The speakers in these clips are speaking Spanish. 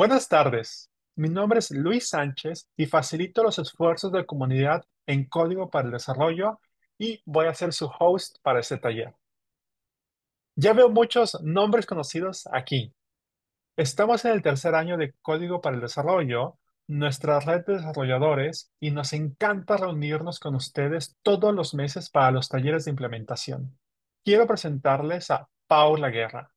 Buenas tardes, mi nombre es Luis Sánchez y facilito los esfuerzos de comunidad en Código para el Desarrollo y voy a ser su host para este taller. Ya veo muchos nombres conocidos aquí. Estamos en el tercer año de Código para el Desarrollo, nuestra red de desarrolladores, y nos encanta reunirnos con ustedes todos los meses para los talleres de implementación. Quiero presentarles a Paula Guerra.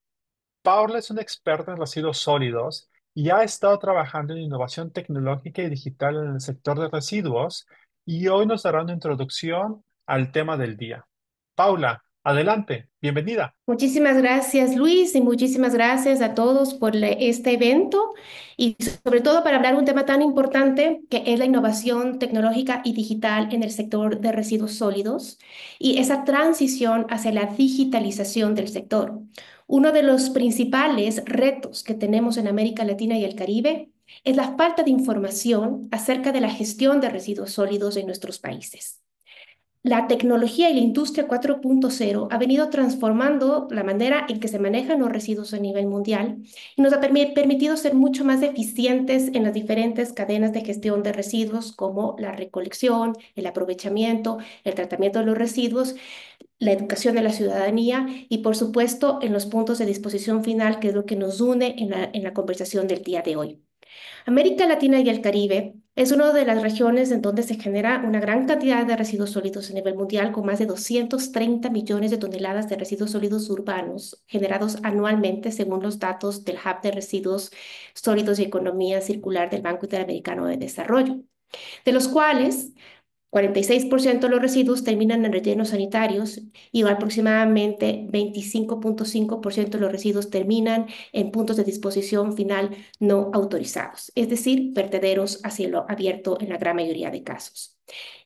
Paula es una experta en residuos sólidos y ha estado trabajando en innovación tecnológica y digital en el sector de residuos y hoy nos dará una introducción al tema del día. Paula, adelante, bienvenida. Muchísimas gracias, Luis, y muchísimas gracias a todos por este evento y sobre todo para hablar un tema tan importante que es la innovación tecnológica y digital en el sector de residuos sólidos y esa transición hacia la digitalización del sector. Uno de los principales retos que tenemos en América Latina y el Caribe es la falta de información acerca de la gestión de residuos sólidos en nuestros países. La tecnología y la industria 4.0 ha venido transformando la manera en que se manejan los residuos a nivel mundial y nos ha permi- permitido ser mucho más eficientes en las diferentes cadenas de gestión de residuos como la recolección, el aprovechamiento, el tratamiento de los residuos, la educación de la ciudadanía y, por supuesto, en los puntos de disposición final, que es lo que nos une en la, en la conversación del día de hoy. América Latina y el Caribe es una de las regiones en donde se genera una gran cantidad de residuos sólidos a nivel mundial, con más de 230 millones de toneladas de residuos sólidos urbanos generados anualmente, según los datos del Hub de Residuos Sólidos y Economía Circular del Banco Interamericano de Desarrollo, de los cuales 46% de los residuos terminan en rellenos sanitarios y aproximadamente 25.5% de los residuos terminan en puntos de disposición final no autorizados, es decir, vertederos a cielo abierto en la gran mayoría de casos.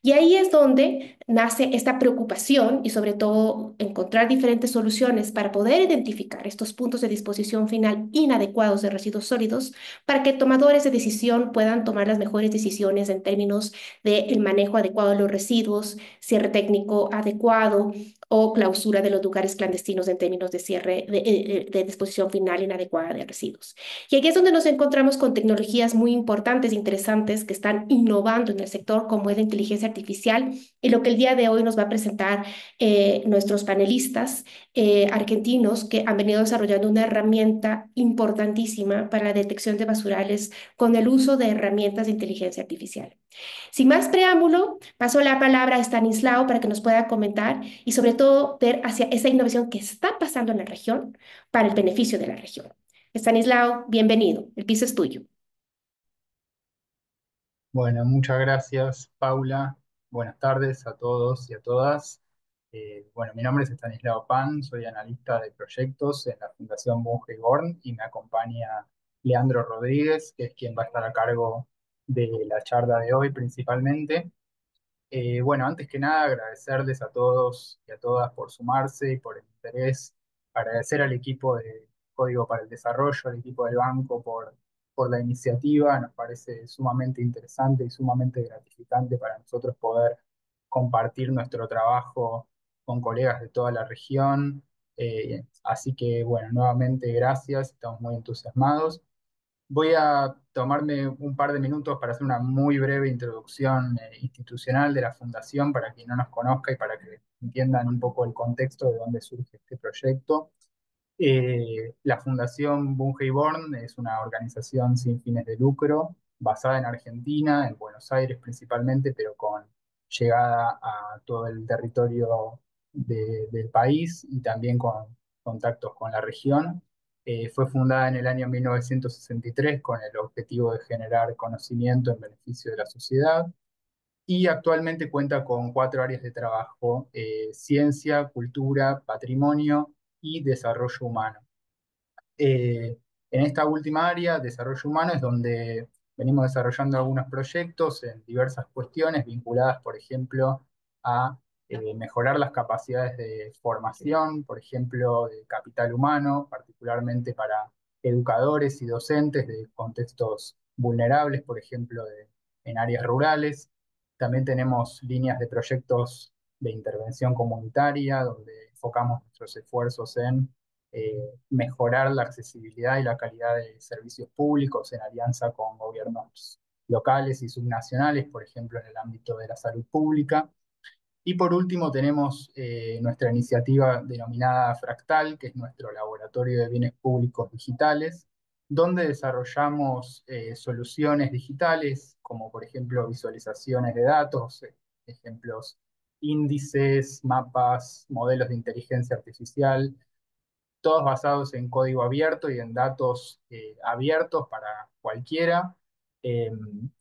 Y ahí es donde nace esta preocupación y sobre todo encontrar diferentes soluciones para poder identificar estos puntos de disposición final inadecuados de residuos sólidos para que tomadores de decisión puedan tomar las mejores decisiones en términos del manejo adecuado de los residuos, cierre técnico adecuado o clausura de los lugares clandestinos en términos de cierre de, de, de disposición final inadecuada de residuos. Y aquí es donde nos encontramos con tecnologías muy importantes e interesantes que están innovando en el sector, como es la inteligencia artificial y lo que el día de hoy nos va a presentar eh, nuestros panelistas eh, argentinos que han venido desarrollando una herramienta importantísima para la detección de basurales con el uso de herramientas de inteligencia artificial. Sin más preámbulo, paso la palabra a Stanislao para que nos pueda comentar y sobre todo ver hacia esa innovación que está pasando en la región para el beneficio de la región. Stanislao, bienvenido. El piso es tuyo. Bueno, muchas gracias, Paula. Buenas tardes a todos y a todas. Eh, bueno, mi nombre es Stanislao Pan, soy analista de proyectos en la Fundación Bunge Born y me acompaña Leandro Rodríguez, que es quien va a estar a cargo de la charla de hoy principalmente. Eh, bueno, antes que nada, agradecerles a todos y a todas por sumarse y por el interés. Agradecer al equipo de Código para el Desarrollo, al equipo del banco por, por la iniciativa. Nos parece sumamente interesante y sumamente gratificante para nosotros poder compartir nuestro trabajo con colegas de toda la región. Eh, así que, bueno, nuevamente gracias, estamos muy entusiasmados. Voy a tomarme un par de minutos para hacer una muy breve introducción eh, institucional de la Fundación para quien no nos conozca y para que entiendan un poco el contexto de dónde surge este proyecto. Eh, la Fundación Bunge Born es una organización sin fines de lucro basada en Argentina, en Buenos Aires principalmente, pero con llegada a todo el territorio de- del país y también con contactos con la región. Eh, fue fundada en el año 1963 con el objetivo de generar conocimiento en beneficio de la sociedad y actualmente cuenta con cuatro áreas de trabajo, eh, ciencia, cultura, patrimonio y desarrollo humano. Eh, en esta última área, desarrollo humano, es donde venimos desarrollando algunos proyectos en diversas cuestiones vinculadas, por ejemplo, a eh, mejorar las capacidades de formación, por ejemplo, de capital humano, particularmente para educadores y docentes de contextos vulnerables, por ejemplo, en áreas rurales. También tenemos líneas de proyectos de intervención comunitaria, donde enfocamos nuestros esfuerzos en eh, mejorar la accesibilidad y la calidad de servicios públicos en alianza con gobiernos locales y subnacionales, por ejemplo, en el ámbito de la salud pública. Y por último tenemos eh, nuestra iniciativa denominada Fractal, que es nuestro laboratorio de bienes públicos digitales, donde desarrollamos eh, soluciones digitales, como por ejemplo visualizaciones de datos, eh, ejemplos índices, mapas, modelos de inteligencia artificial, todos basados en código abierto y en datos abiertos para cualquiera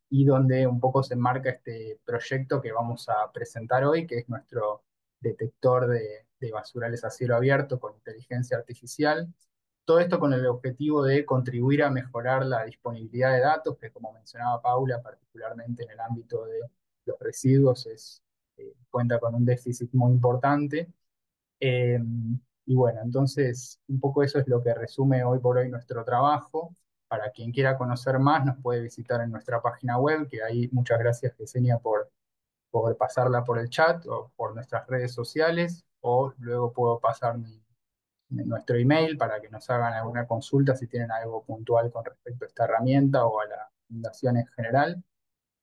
y donde un poco se enmarca este proyecto que vamos a presentar hoy, que es nuestro detector de, basurales a cielo abierto con inteligencia artificial. Todo esto con el objetivo de contribuir a mejorar la disponibilidad de datos, que como mencionaba Paula, particularmente en el ámbito de los residuos, es, eh, cuenta con un déficit muy importante. Eh, y bueno, entonces un poco eso es lo que resume hoy por hoy nuestro trabajo. Para quien quiera conocer más, nos puede visitar en nuestra página web, que ahí muchas gracias, Jesenia, por, por pasarla por el chat o por nuestras redes sociales, o luego puedo pasar nuestro email para que nos hagan alguna consulta si tienen algo puntual con respecto a esta herramienta o a la fundación en general.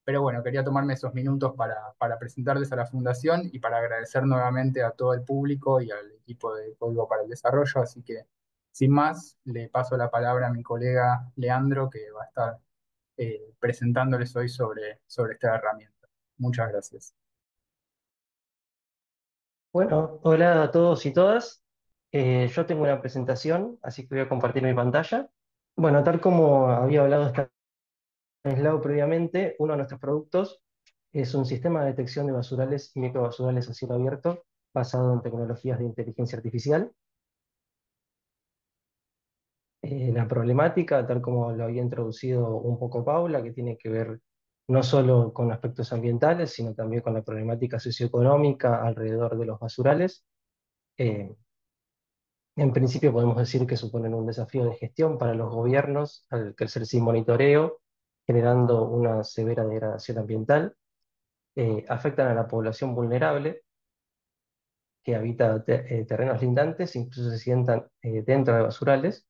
Pero bueno, quería tomarme esos minutos para, para presentarles a la fundación y para agradecer nuevamente a todo el público y al equipo de Código para el Desarrollo, así que sin más, le paso la palabra a mi colega Leandro, que va a estar eh, presentándoles hoy sobre, sobre esta herramienta. Muchas gracias. Bueno, hola a todos y todas. Eh, yo tengo una presentación, así que voy a compartir mi pantalla. Bueno, tal como había hablado esta aislado previamente, uno de nuestros productos es un sistema de detección de basurales y microbasurales a cielo abierto basado en tecnologías de inteligencia artificial. Eh, la problemática, tal como lo había introducido un poco Paula, que tiene que ver no solo con aspectos ambientales, sino también con la problemática socioeconómica alrededor de los basurales. Eh, en principio podemos decir que suponen un desafío de gestión para los gobiernos al crecer sin monitoreo, generando una severa degradación ambiental. Eh, afectan a la población vulnerable que habita terrenos lindantes, incluso se sientan dentro de basurales,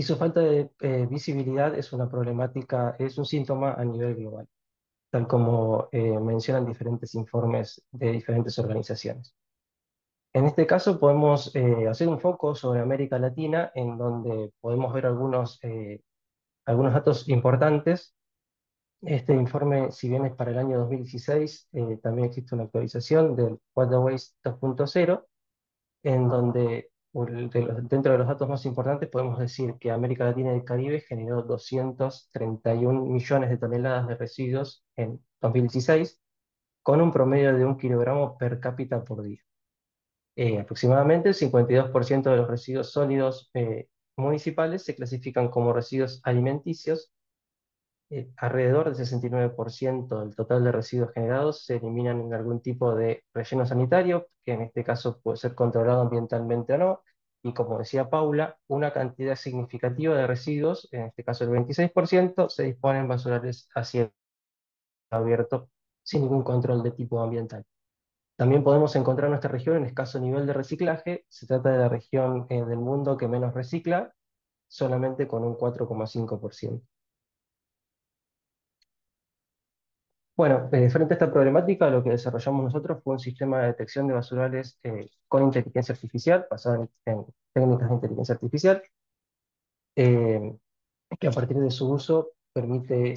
y su falta de eh, visibilidad es una problemática, es un síntoma a nivel global, tal como eh, mencionan diferentes informes de diferentes organizaciones. En este caso podemos eh, hacer un foco sobre América Latina, en donde podemos ver algunos, algunos datos importantes. Este informe, si bien es para el año 2016, también existe una actualización del Waterways 2.0, en donde dentro de los datos más importantes podemos decir que América Latina y el Caribe generó 231 millones de toneladas de residuos en 2016, con un promedio de un kilogramo per cápita por día. Eh, aproximadamente el 52% de los residuos sólidos eh, municipales se clasifican como residuos alimenticios eh, alrededor del 69% del total de residuos generados se eliminan en algún tipo de relleno sanitario, que en este caso puede ser controlado ambientalmente o no, y como decía Paula, una cantidad significativa de residuos, en este caso el 26%, se disponen en basurales a cielo abierto sin ningún control de tipo ambiental. También podemos encontrar en nuestra región en escaso nivel de reciclaje, se trata de la región eh, del mundo que menos recicla, solamente con un 4,5%. Bueno, eh, frente a esta problemática, lo que desarrollamos nosotros fue un sistema de detección de basurales eh, con inteligencia artificial, basado en, técnicas de inteligencia artificial, eh, que a partir de su uso permite,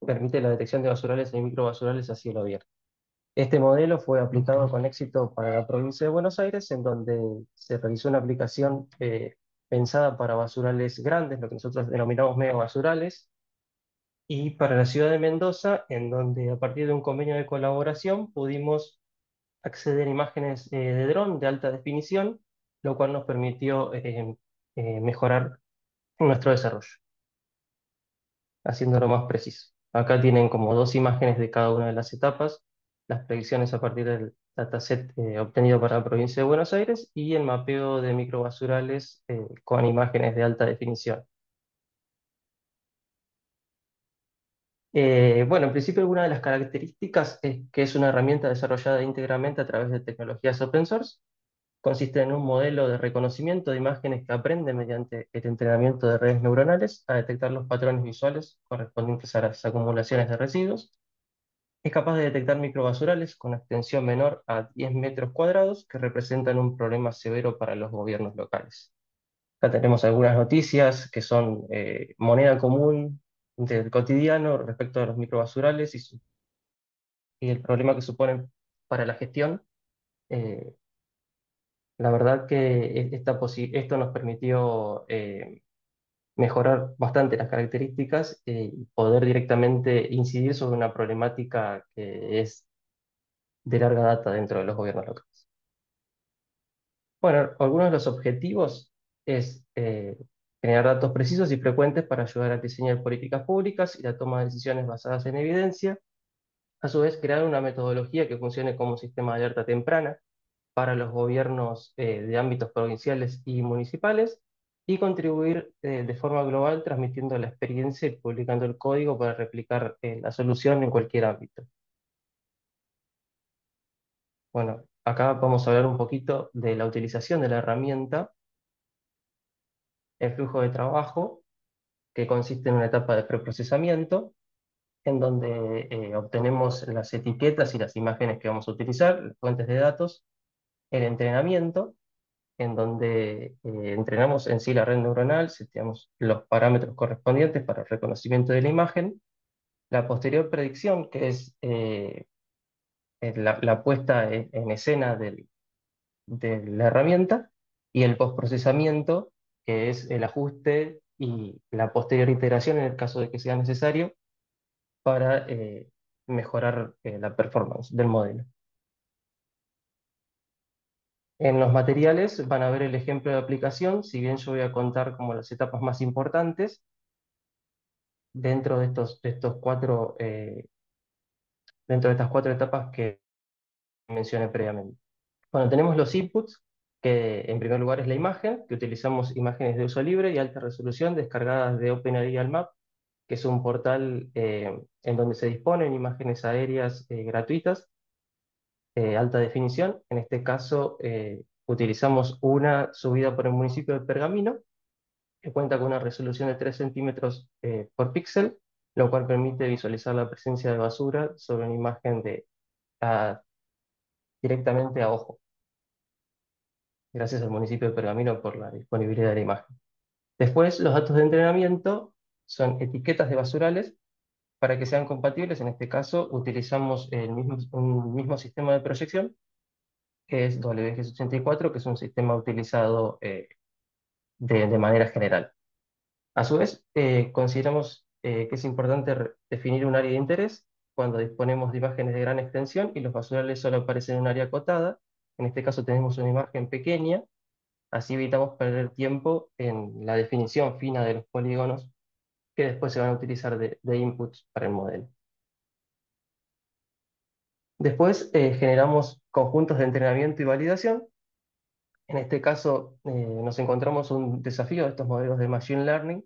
permite la detección de basurales y microbasurales a cielo abierto. Este modelo fue aplicado con éxito para la provincia de Buenos Aires, en donde se realizó una aplicación pensada para basurales grandes, lo que nosotros denominamos megabasurales, y para la ciudad de Mendoza, en donde a partir de un convenio de colaboración pudimos acceder a imágenes eh, de dron de alta definición, lo cual nos permitió eh, eh, mejorar nuestro desarrollo, haciéndolo más preciso. Acá tienen como dos imágenes de cada una de las etapas, las predicciones a partir del dataset obtenido para la provincia de Buenos Aires y el mapeo de microbasurales con imágenes de alta definición. Eh, bueno, en principio alguna de las características es que es una herramienta desarrollada íntegramente a través de tecnologías open source consiste en un modelo de reconocimiento de imágenes que aprende mediante el entrenamiento de redes neuronales a detectar los patrones visuales correspondientes a las acumulaciones de residuos. Es capaz de detectar microbasurales con extensión menor a 10 metros cuadrados que representan un problema severo para los gobiernos locales. Acá tenemos algunas noticias que son eh, moneda común del cotidiano respecto a los microbasurales y, y el problema que suponen para la gestión. Eh, la verdad que e, esta esto nos permitió eh, mejorar bastante las características eh, y poder directamente incidir sobre una problemática que es de larga data dentro de los gobiernos locales. Bueno, algunos de los objetivos es eh, generar datos precisos y frecuentes para ayudar a diseñar políticas públicas y la toma de decisiones basadas en evidencia. A su vez, crear una metodología que funcione como sistema de alerta temprana para los gobiernos eh, de ámbitos provinciales y municipales y contribuir eh, de forma global transmitiendo la experiencia y publicando el código para replicar eh, la solución en cualquier ámbito. Bueno, acá vamos a hablar un poquito de la utilización de la herramienta, el flujo de trabajo, que consiste en una etapa de preprocesamiento, en donde obtenemos las etiquetas y las imágenes que vamos a utilizar, las fuentes de datos, el entrenamiento, en donde eh, entrenamos en sí la red neuronal, seteamos los parámetros correspondientes para el reconocimiento de la imagen, la posterior predicción, que es eh, la, puesta en, escena de la herramienta, y el postprocesamiento, que es el ajuste y la posterior iteración en el caso de que sea necesario para eh, mejorar la performance del modelo. En los materiales van a ver el ejemplo de aplicación, si bien yo voy a contar como las etapas más importantes dentro de estos, estos cuatro, eh, dentro de estas cuatro etapas que mencioné previamente. Bueno, tenemos los inputs, que en primer lugar es la imagen, que utilizamos imágenes de uso libre y alta resolución descargadas de OpenAI Map, que es un portal eh, en donde se disponen imágenes aéreas eh, gratuitas eh, alta definición. En este caso eh, utilizamos una subida por el municipio de Pergamino, que cuenta con una resolución de 3 centímetros por píxel, lo cual permite visualizar la presencia de basura sobre una imagen de, directamente a ojo. Gracias al municipio de Pergamino por la disponibilidad de la imagen. Después, los datos de entrenamiento son etiquetas de basurales para que sean compatibles, en este caso utilizamos el mismo, un mismo sistema de proyección, que es WGS84, que es un sistema utilizado eh, de, manera general. A su vez, eh, consideramos eh, que es importante definir un área de interés cuando disponemos de imágenes de gran extensión y los basurales solo aparecen en un área acotada. En este caso tenemos una imagen pequeña, así evitamos perder tiempo en la definición fina de los polígonos que después se van a utilizar de, inputs para el modelo. Después eh, generamos conjuntos de entrenamiento y validación. En este caso eh, nos encontramos un desafío de estos modelos de Machine Learning,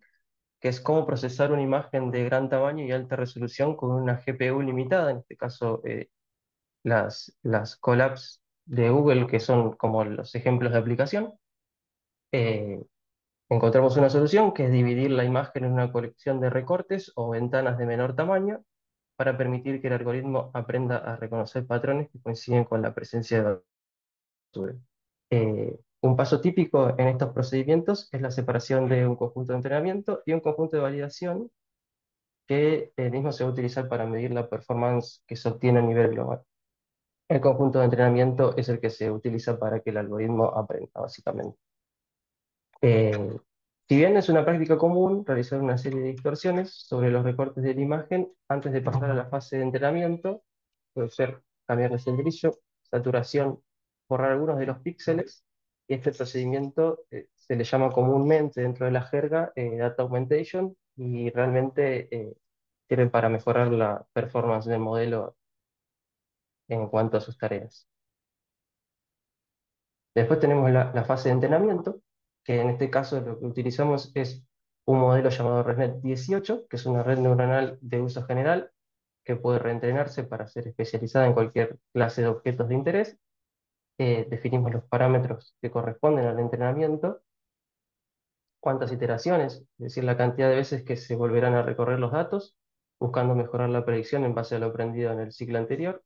que es cómo procesar una imagen de gran tamaño y alta resolución con una GPU limitada, en este caso eh, las, las collabs de Google, que son como los ejemplos de aplicación encontramos una solución que es dividir la imagen en una colección de recortes o ventanas de menor tamaño para permitir que el algoritmo aprenda a reconocer patrones que coinciden con la presencia de basura. Eh, un paso típico en estos procedimientos es la separación de un conjunto de entrenamiento y un conjunto de validación que el mismo se va a utilizar para medir la performance que se obtiene a nivel global. El conjunto de entrenamiento es el que se utiliza para que el algoritmo aprenda, básicamente. Eh, si bien es una práctica común realizar una serie de distorsiones sobre los recortes de la imagen antes de pasar a la fase de entrenamiento, puede ser cambiarles el brillo, saturación, borrar algunos de los píxeles, y este procedimiento eh, se le llama comúnmente dentro de la jerga eh, data augmentation y realmente sirve para mejorar la performance del modelo en cuanto a sus tareas. Después tenemos la fase de entrenamiento, que en este caso lo que utilizamos es un modelo llamado ResNet 18, que es una red neuronal de uso general que puede reentrenarse para ser especializada en cualquier clase de objetos de interés. eh, definimos los parámetros que corresponden al entrenamiento, cuántas iteraciones, es decir, la cantidad de veces que se volverán a recorrer los datos, buscando mejorar la predicción en base a lo aprendido en el ciclo anterior.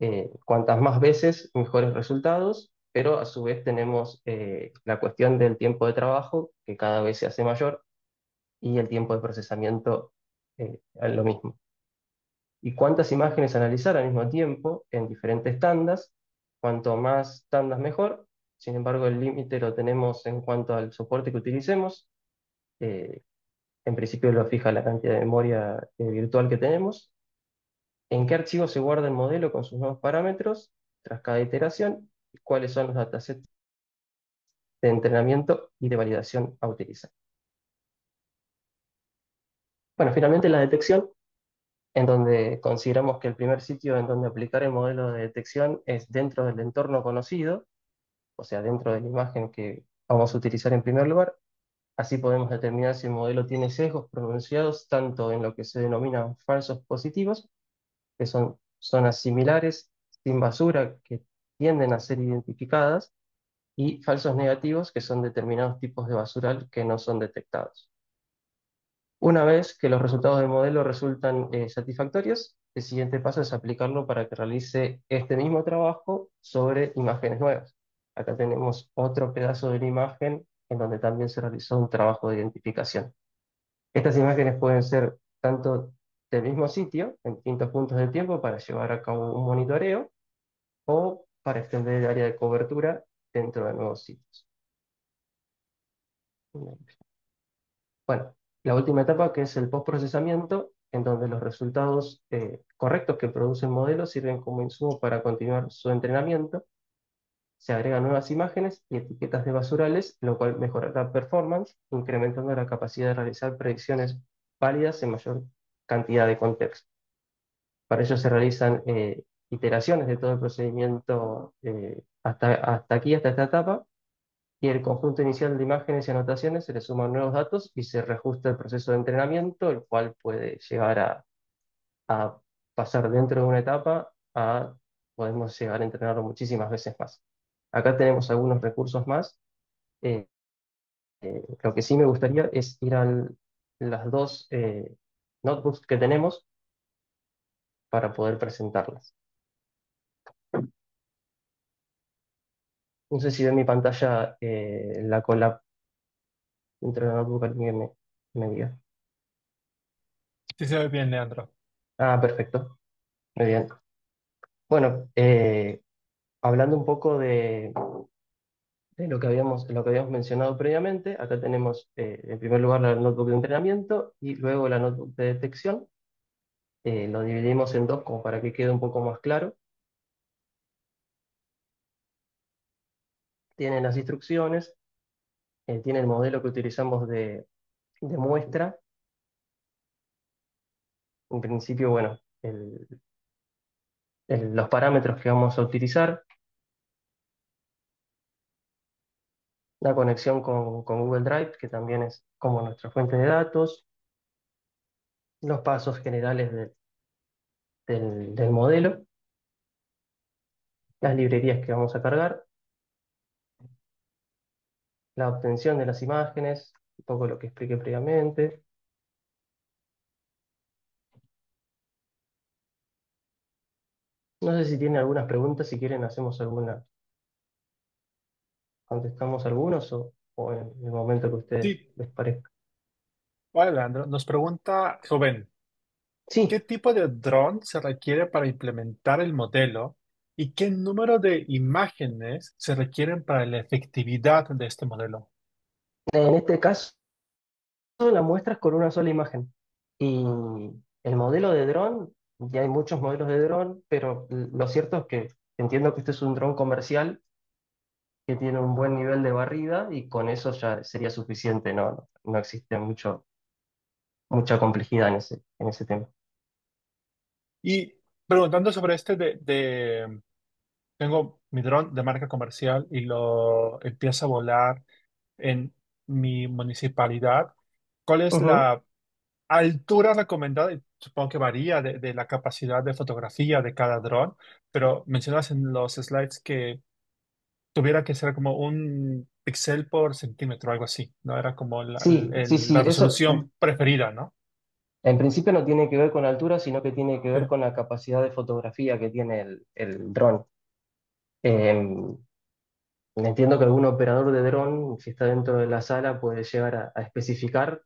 Eh, cuantas más veces, mejores resultados, pero a su vez tenemos eh, la cuestión del tiempo de trabajo, que cada vez se hace mayor, y el tiempo de procesamiento eh, lo mismo. Y cuántas imágenes analizar al mismo tiempo en diferentes tandas, cuanto más tandas mejor, sin embargo el límite lo tenemos en cuanto al soporte que utilicemos, eh, en principio lo fija la cantidad de memoria eh, virtual que tenemos, en qué archivo se guarda el modelo con sus nuevos parámetros tras cada iteración, y cuáles son los datasets de entrenamiento y de validación a utilizar. Bueno, finalmente la detección, en donde consideramos que el primer sitio en donde aplicar el modelo de detección es dentro del entorno conocido, o sea, dentro de la imagen que vamos a utilizar en primer lugar. Así podemos determinar si el modelo tiene sesgos pronunciados tanto en lo que se denominan falsos positivos, que son zonas similares, sin basura, que tienden a ser identificadas, y falsos negativos, que son determinados tipos de basural que no son detectados. Una vez que los resultados del modelo resultan eh, satisfactorios, el siguiente paso es aplicarlo para que realice este mismo trabajo sobre imágenes nuevas. Acá tenemos otro pedazo de la imagen en donde también se realizó un trabajo de identificación. Estas imágenes pueden ser tanto del mismo sitio, en distintos puntos del tiempo, para llevar a cabo un monitoreo, o para extender el área de cobertura dentro de nuevos sitios. Bueno, la última etapa que es el postprocesamiento, en donde los resultados eh, correctos que produce el modelo sirven como insumo para continuar su entrenamiento. Se agregan nuevas imágenes y etiquetas de basurales, lo cual mejorará performance, incrementando la capacidad de realizar predicciones válidas en mayor cantidad de contexto. Para ello se realizan eh, iteraciones de todo el procedimiento eh, hasta, hasta aquí, hasta esta etapa, y el conjunto inicial de imágenes y anotaciones se le suman nuevos datos y se reajusta el proceso de entrenamiento, el cual puede llegar a, pasar dentro de una etapa a podemos llegar a entrenarlo muchísimas veces más. Acá tenemos algunos recursos más. Eh, eh, lo que sí me gustaría es ir a las dos eh, notebooks que tenemos para poder presentarlas. No sé si ve mi pantalla eh, la cola dentro de la notebook, alguien me, me diga. Sí se ve bien, Leandro. Ah, perfecto. Muy bien. Bueno, eh, hablando un poco de, lo que habíamos, lo que habíamos mencionado previamente, acá tenemos eh, en primer lugar la notebook de entrenamiento y luego la notebook de detección. lo dividimos en dos como para que quede un poco más claro. tiene las instrucciones, eh, tiene el modelo que utilizamos de, muestra. En principio, bueno, los parámetros que vamos a utilizar, la conexión con, Google Drive, que también es como nuestra fuente de datos, los pasos generales del modelo, las librerías que vamos a cargar, la obtención de las imágenes, un poco lo que expliqué previamente. No sé si tienen algunas preguntas, si quieren hacemos alguna, contestamos algunos o, en el momento que a ustedes les parezca. Hola, Leandro. Nos pregunta Rubén, Sí, ¿qué tipo de dron se requiere para implementar el modelo y qué número de imágenes se requieren para la efectividad de este modelo? en este caso la muestras con una sola imagen. Y el modelo de dron, ya hay muchos modelos de dron, pero lo cierto es que entiendo que este es un dron comercial que tiene un buen nivel de barrida y con eso ya sería suficiente, no, no existe mucho, mucha complejidad en ese, en ese tema. Y preguntando sobre este de, tengo mi dron de marca comercial y lo empieza a volar en mi municipalidad. ¿Cuál es la altura recomendada? Y Supongo que varía de, la capacidad de fotografía de cada dron, pero mencionas en los slides que tuviera que ser como un píxel por centímetro, algo así, ¿no? Era como la, Sí, sí, el- sí, la eso resolución preferida, ¿no? en principio no tiene que ver con altura, sino que tiene que ver con la capacidad de fotografía que tiene el, el dron. Em, entiendo que algún operador de dron, si está dentro de la sala, puede llegar a, a especificar,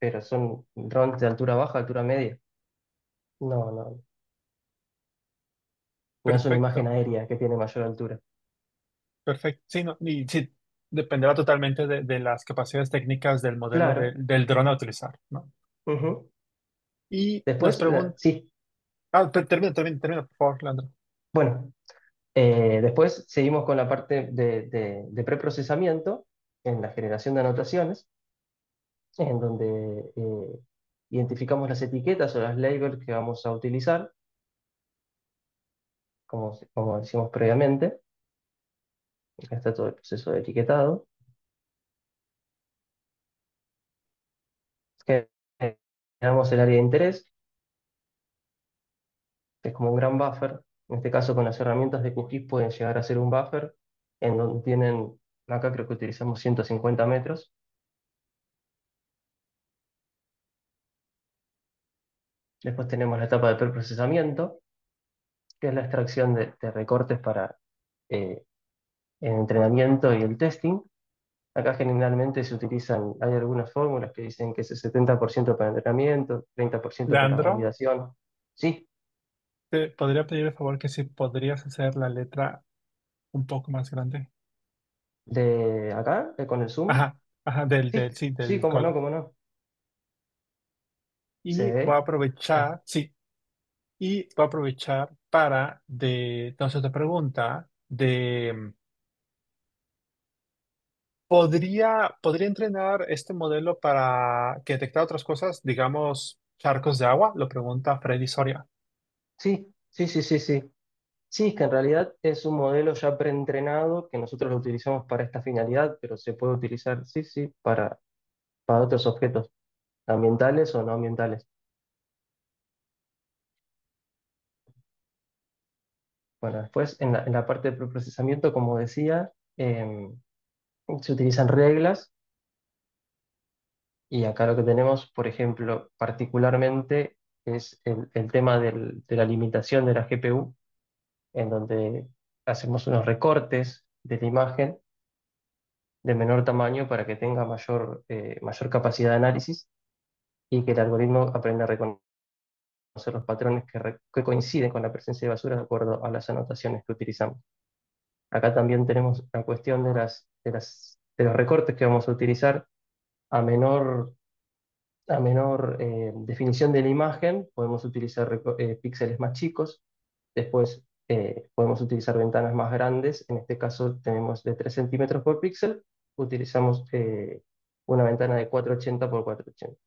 pero son drones de altura baja, altura media. No, no, no es una imagen aérea que tiene mayor altura. Perfecto. Sí, no, y sí, dependerá totalmente de, de las capacidades técnicas del modelo de- Claro. del dron a utilizar, ¿no? Ujú. Y Después, la- pregunta, sí, ah, ter- termina, termina, termina, por favor, Leandro. bueno, eh, después seguimos con la parte de, de, de preprocesamiento en la generación de anotaciones, en donde eh, identificamos las etiquetas o las labels que vamos a utilizar, como, como decíamos previamente. Acá está todo el proceso de etiquetado. Que generamos el área de interés, es como un gran buffer. En este caso, con las herramientas de QGIS pueden llegar a ser un buffer, en donde tienen, acá creo que utilizamos 150 metros. Después tenemos la etapa de preprocesamiento, que es la extracción de, de recortes para eh, el entrenamiento y el testing. Acá generalmente se utilizan, hay algunas fórmulas que dicen que es el 70% para entrenamiento, 30% para Leandro, validación. Sí, te podría pedir el favor que si podrías hacer la letra un poco más grande. de acá, eh, con el zoom. Ajá, ajá, del, del, Sí, sí, sí, del cómo no, cómo no. Se Y voy a ve. Ah, aprovechar, sí, y voy a aprovechar para de, entonces te pregunta de, ¿podría, podría entrenar este modelo para que detectar otras cosas, digamos, charcos de agua? Lo pregunta Freddy Soria. sí, sí, sí, sí, sí. Sí, que en realidad es un modelo ya preentrenado que nosotros lo utilizamos para esta finalidad, pero se puede utilizar, sí, sí, para, para otros objetos, ambientales o no ambientales. Bueno, después en la, en la parte de preprocesamiento, como decía, em, se utilizan reglas y acá lo que tenemos, por ejemplo, particularmente es el, tema del- de la limitación de la GPU, en donde hacemos unos recortes de la imagen de menor tamaño para que tenga mayor, eh, mayor capacidad de análisis y que el algoritmo aprenda a reconocer los patrones que, que coinciden con la presencia de basura de acuerdo a las anotaciones que utilizamos. Acá también tenemos la cuestión de los recortes que vamos a utilizar a menor, eh, definición de la imagen, podemos utilizar eh, píxeles más chicos, después eh, podemos utilizar ventanas más grandes, en este caso tenemos de 3 centímetros por píxel, utilizamos eh, una ventana de 480 por 480.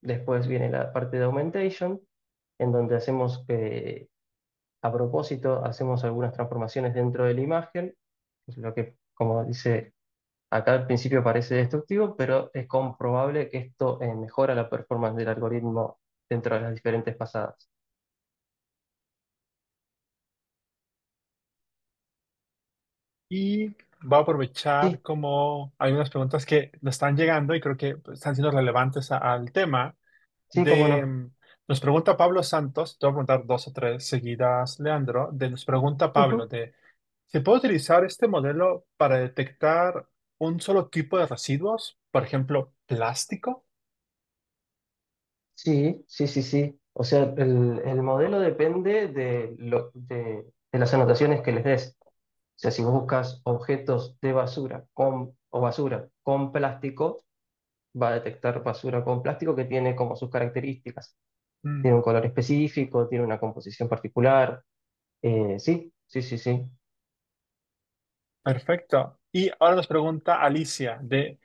Después viene la parte de augmentation, en donde hacemos, a propósito, hacemos algunas transformaciones dentro de la imagen, que es lo que, como dice acá al principio parece destructivo, pero es comprobable que esto eh, mejora la performance del algoritmo dentro de las diferentes pasadas. Y voy a aprovechar Sí, como hay unas preguntas que nos están llegando y creo que pues, están siendo relevantes a- al tema. sí, De, no. Nos pregunta Pablo Santos, te voy a preguntar dos o tres seguidas, Leandro, de, nos pregunta Pablo de, ¿se puede utilizar este modelo para detectar un solo tipo de residuos? Por ejemplo, plástico. Sí, sí, sí, sí. O sea, el, el modelo depende de, lo, de, de las anotaciones que les des. O sea, si vos buscas objetos de basura con, o basura con plástico, va a detectar basura con plástico que tiene como sus características. Mm, Tiene un color específico, tiene una composición particular. Eh, sí, sí, sí, sí. perfecto. Y ahora nos pregunta Alicia de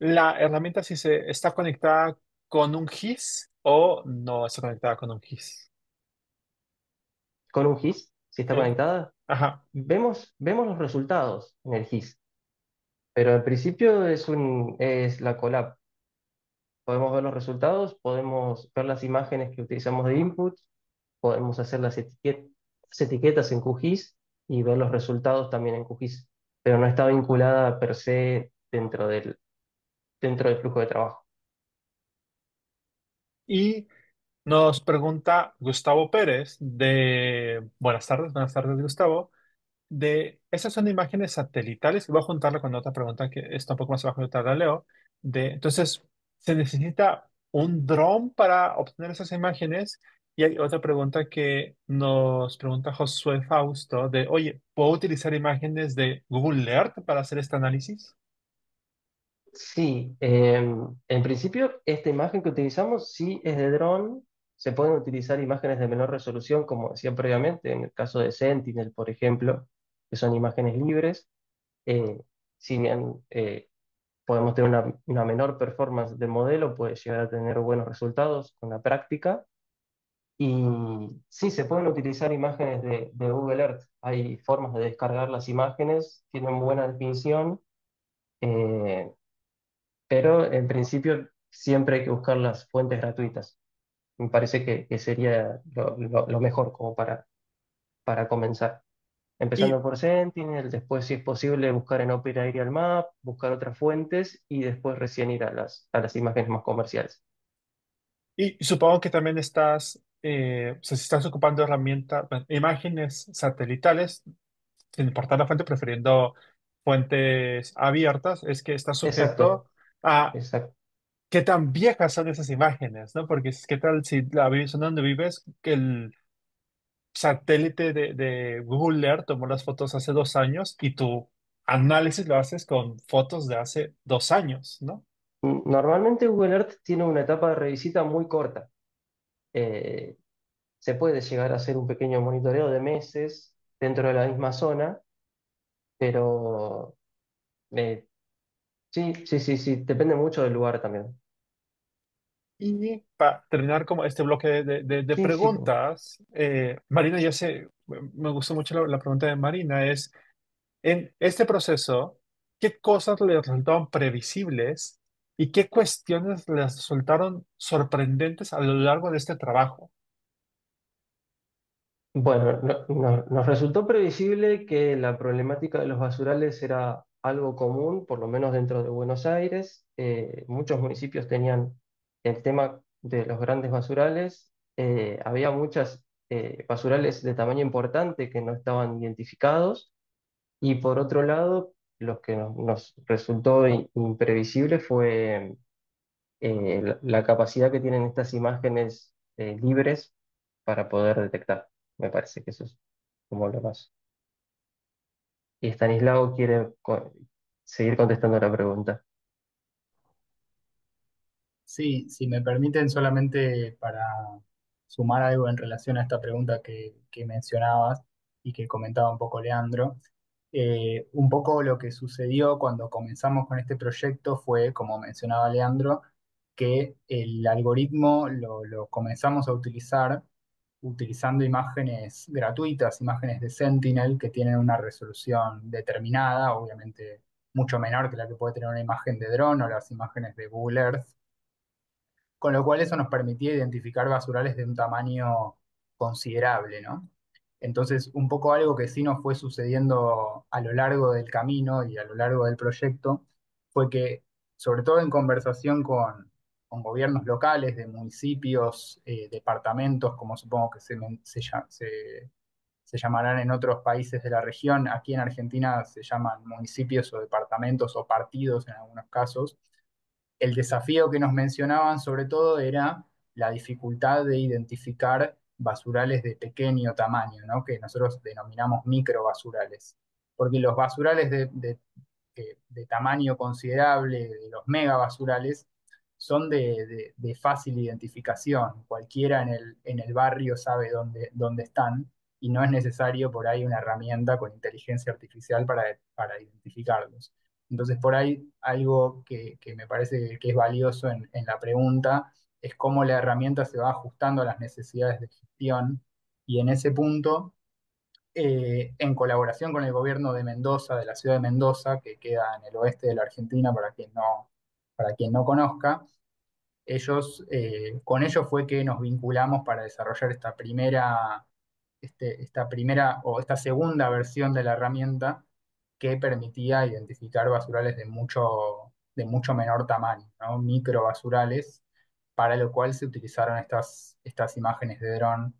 la herramienta si se está conectada con un GIS o no está conectada con un GIS. Con un GIS, si está conectada, Ajá. vemos, vemos los resultados en el GIS, pero al principio es, un, es la collab. Podemos ver los resultados, podemos ver las imágenes que utilizamos de input, podemos hacer las etiquetas, en QGIS y ver los resultados también en QGIS, pero no está vinculada per se dentro del, dentro del flujo de trabajo. Y nos pregunta Gustavo Pérez de... Buenas tardes, buenas tardes, Gustavo. De, esas son imágenes satelitales, voy a juntarlo con otra pregunta que está un poco más abajo, de la leo. De, entonces, ¿se necesita un dron para obtener esas imágenes? Y hay otra pregunta que nos pregunta Josué Fausto de, oye, ¿puedo utilizar imágenes de Google Earth para hacer este análisis? Sí, em, en principio esta imagen que utilizamos sí es de dron. Se pueden utilizar imágenes de menor resolución, como decía previamente, en el caso de Sentinel, por ejemplo, que son imágenes libres. Eh, si bien eh, podemos tener una, una menor performance del modelo, puede llegar a tener buenos resultados con la práctica. Y sí, se pueden utilizar imágenes de, de Google Earth. Hay formas de descargar las imágenes, tienen buena definición. eh, pero en principio siempre hay que buscar las fuentes gratuitas. Me parece que, que sería lo, lo- lo mejor como para, para comenzar. Y, Empezando por Sentinel, después si es posible buscar en Opera Aerial Map, buscar otras fuentes y después recién ir a las, a las imágenes más comerciales. y supongo que también estás, eh, o sea, si estás ocupando herramientas, imágenes satelitales, sin importar la fuente, prefiriendo fuentes abiertas, es que está Exacto, sujeto a exacto. qué tan viejas son esas imágenes, ¿no? Porque es- qué tal si la vives donde vives, que el satélite de, Google Earth tomó las fotos hace dos años y tu análisis lo haces con fotos de hace dos años, ¿no? N- Normalmente Google Earth tiene una etapa de revisita muy corta. Eh, se puede llegar a hacer un pequeño monitoreo de meses dentro de la misma zona, pero eh, sí, sí, sí, sí, depende mucho del lugar también. Y para terminar como este bloque de, de- de- de Sí, sí. preguntas, eh, Marina, ya sé, me gustó mucho la, la pregunta de Marina, es, en este proceso, ¿qué cosas le resultaron previsibles y qué cuestiones les resultaron sorprendentes a lo largo de este trabajo? Bueno, no- no- nos resultó previsible que la problemática de los basurales era algo común, por lo menos dentro de Buenos Aires. Eh, muchos municipios tenían el tema de los grandes basurales. Eh, había muchas eh, basurales de tamaño importante que no estaban identificados. Y por otro lado, lo que nos, resultó imprevisible fue eh, la, capacidad que tienen estas imágenes eh, libres para poder detectar. Me parece que eso es como lo más. Y Stanislao quiere seguir contestando la pregunta. Sí, si me permiten solamente para sumar algo en relación a esta pregunta que, mencionabas y que comentaba un poco Leandro, eh, un poco lo que sucedió cuando comenzamos con este proyecto fue, como mencionaba Leandro, que el algoritmo lo, lo comenzamos a utilizar utilizando imágenes gratuitas, imágenes de Sentinel que tienen una resolución determinada, obviamente mucho menor que la que puede tener una imagen de dron o las imágenes de Google Earth con lo cual eso nos permitía identificar basurales de un tamaño considerable, ¿no? Entonces, un poco algo que sí nos fue sucediendo a lo largo del camino y a lo largo del proyecto fue que, sobre todo en conversación con, gobiernos locales, de municipios, eh, departamentos, como supongo que se, se, se- se llamarán en otros países de la región, aquí en Argentina se llaman municipios o departamentos o partidos en algunos casos, el desafío que nos mencionaban sobre todo era la dificultad de identificar basurales de pequeño tamaño, ¿no? que nosotros denominamos microbasurales. Porque los basurales de, de- tamaño considerable, de los megabasurales, son de fácil identificación. Cualquiera en el, en el barrio sabe dónde, dónde están y no es necesario por ahí una herramienta con inteligencia artificial para, para identificarlos. Entonces, por ahí algo que, me parece que es valioso en, en la pregunta es cómo la herramienta se va ajustando a las necesidades de gestión y en ese punto, eh, en colaboración con el gobierno de Mendoza, de la ciudad de Mendoza, que queda en el oeste de la Argentina, para quien no, para quien no conozca, ellos, eh, con ellos fue que nos vinculamos para desarrollar esta primera este, esta primera o esta segunda versión de la herramienta que permitía identificar basurales de mucho, de mucho menor tamaño, ¿no? microbasurales, para lo cual se utilizaron estas, estas imágenes de dron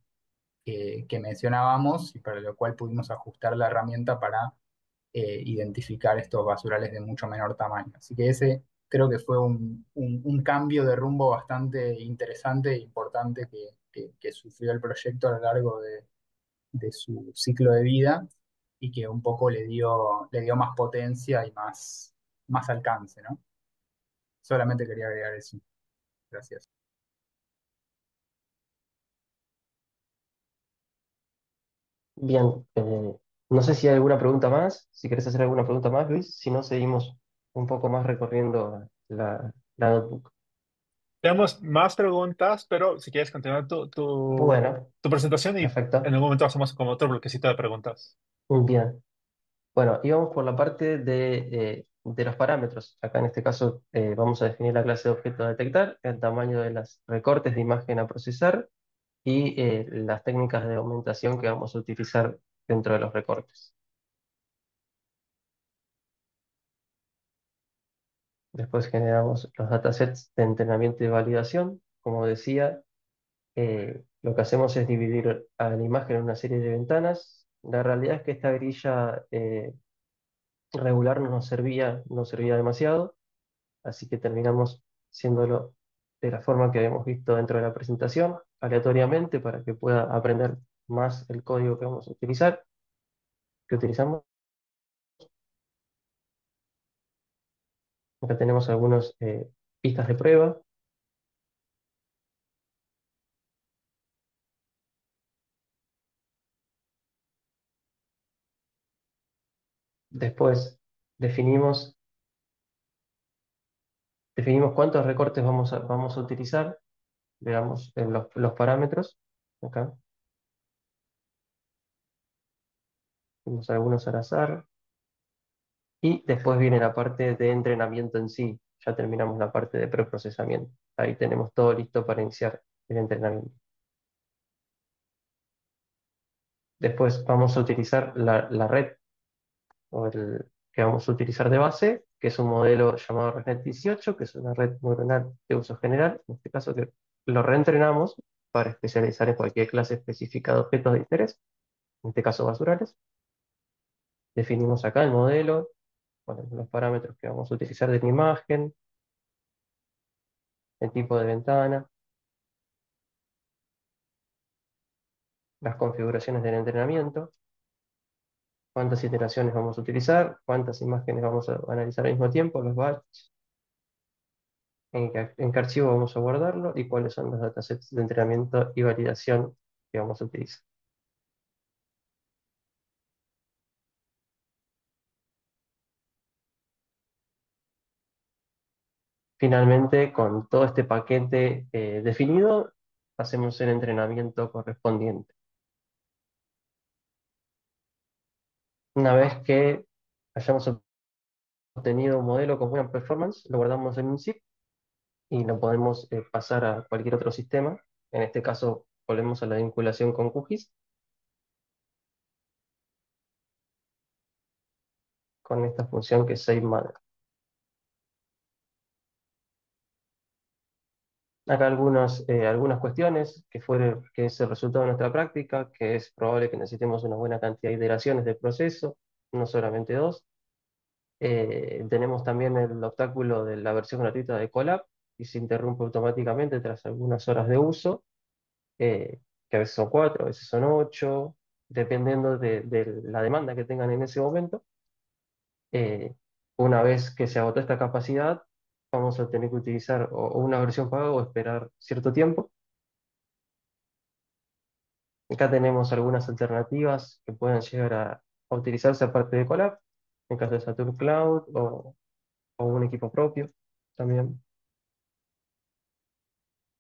que, mencionábamos y para lo cual pudimos ajustar la herramienta para eh, identificar estos basurales de mucho menor tamaño. Así que ese creo que fue un, un- un cambio de rumbo bastante interesante e importante que, que- que sufrió el proyecto a lo largo de, de su ciclo de vida y que un poco le dio, le dio más potencia y más, más alcance, ¿no? Solamente quería agregar eso. Gracias. Bien, eh, no sé si hay alguna pregunta más, si querés hacer alguna pregunta más, Luis, si no, seguimos un poco más recorriendo la, la notebook. Tenemos más preguntas, pero si quieres continuar tu, tu, Bueno, tu presentación y en algún momento hacemos como otro bloquecito de preguntas. Bien. Bueno, íbamos por la parte de, eh, de los parámetros. Acá en este caso eh, vamos a definir la clase de objeto a detectar, el tamaño de los recortes de imagen a procesar y eh, las técnicas de aumentación que vamos a utilizar dentro de los recortes. Después generamos los datasets de entrenamiento y validación. Como decía, lo que hacemos es dividir a la imagen en una serie de ventanas. La realidad es que esta grilla eh, regular no nos servía, servía demasiado, así que terminamos haciéndolo de la forma que habíamos visto dentro de la presentación, aleatoriamente, para que pueda aprender más el código que vamos a utilizar, que utilizamos. Acá tenemos algunas pistas de prueba. Después definimos, definimos cuántos recortes vamos a, vamos a utilizar. Veamos los, los parámetros. Acá. Tenemos algunos al azar. Y después viene la parte de entrenamiento en sí. Ya terminamos la parte de preprocesamiento. Ahí tenemos todo listo para iniciar el entrenamiento. Después vamos a utilizar la red o el, que vamos a utilizar de base, que es un modelo llamado ResNet 18, que es una red neuronal de uso general, en este caso que lo reentrenamos para especializar en cualquier clase específica de objetos de interés, en este caso basurales. Definimos acá el modelo, ponemos los parámetros que vamos a utilizar de la imagen, el tipo de ventana, las configuraciones del entrenamiento, cuántas iteraciones vamos a utilizar, cuántas imágenes vamos a analizar al mismo tiempo, los batches, en qué, archivo vamos a guardarlo y cuáles son los datasets de entrenamiento y validación que vamos a utilizar. Finalmente, con todo este paquete eh, definido, hacemos el entrenamiento correspondiente. Una vez que hayamos obtenido un modelo con buena performance, lo guardamos en un zip y lo podemos eh, pasar a cualquier otro sistema. En este caso, volvemos a la vinculación con QGIS. Con esta función que es SaveMother. Acá algunos, eh, algunas cuestiones que, fue, que es el resultado de nuestra práctica, que es probable que necesitemos una buena cantidad de iteraciones del proceso, no solamente dos. Eh, tenemos también el obstáculo de la versión gratuita de Colab, y se interrumpe automáticamente tras algunas horas de uso, eh, que a veces son cuatro, a veces son ocho, dependiendo de, de la demanda que tengan en ese momento. una vez que se agotó esta capacidad, vamos a tener que utilizar o una versión paga o esperar cierto tiempo. Acá tenemos algunas alternativas que pueden llegar a, a utilizarse aparte de Colab, en caso de Saturn Cloud o, o un equipo propio también.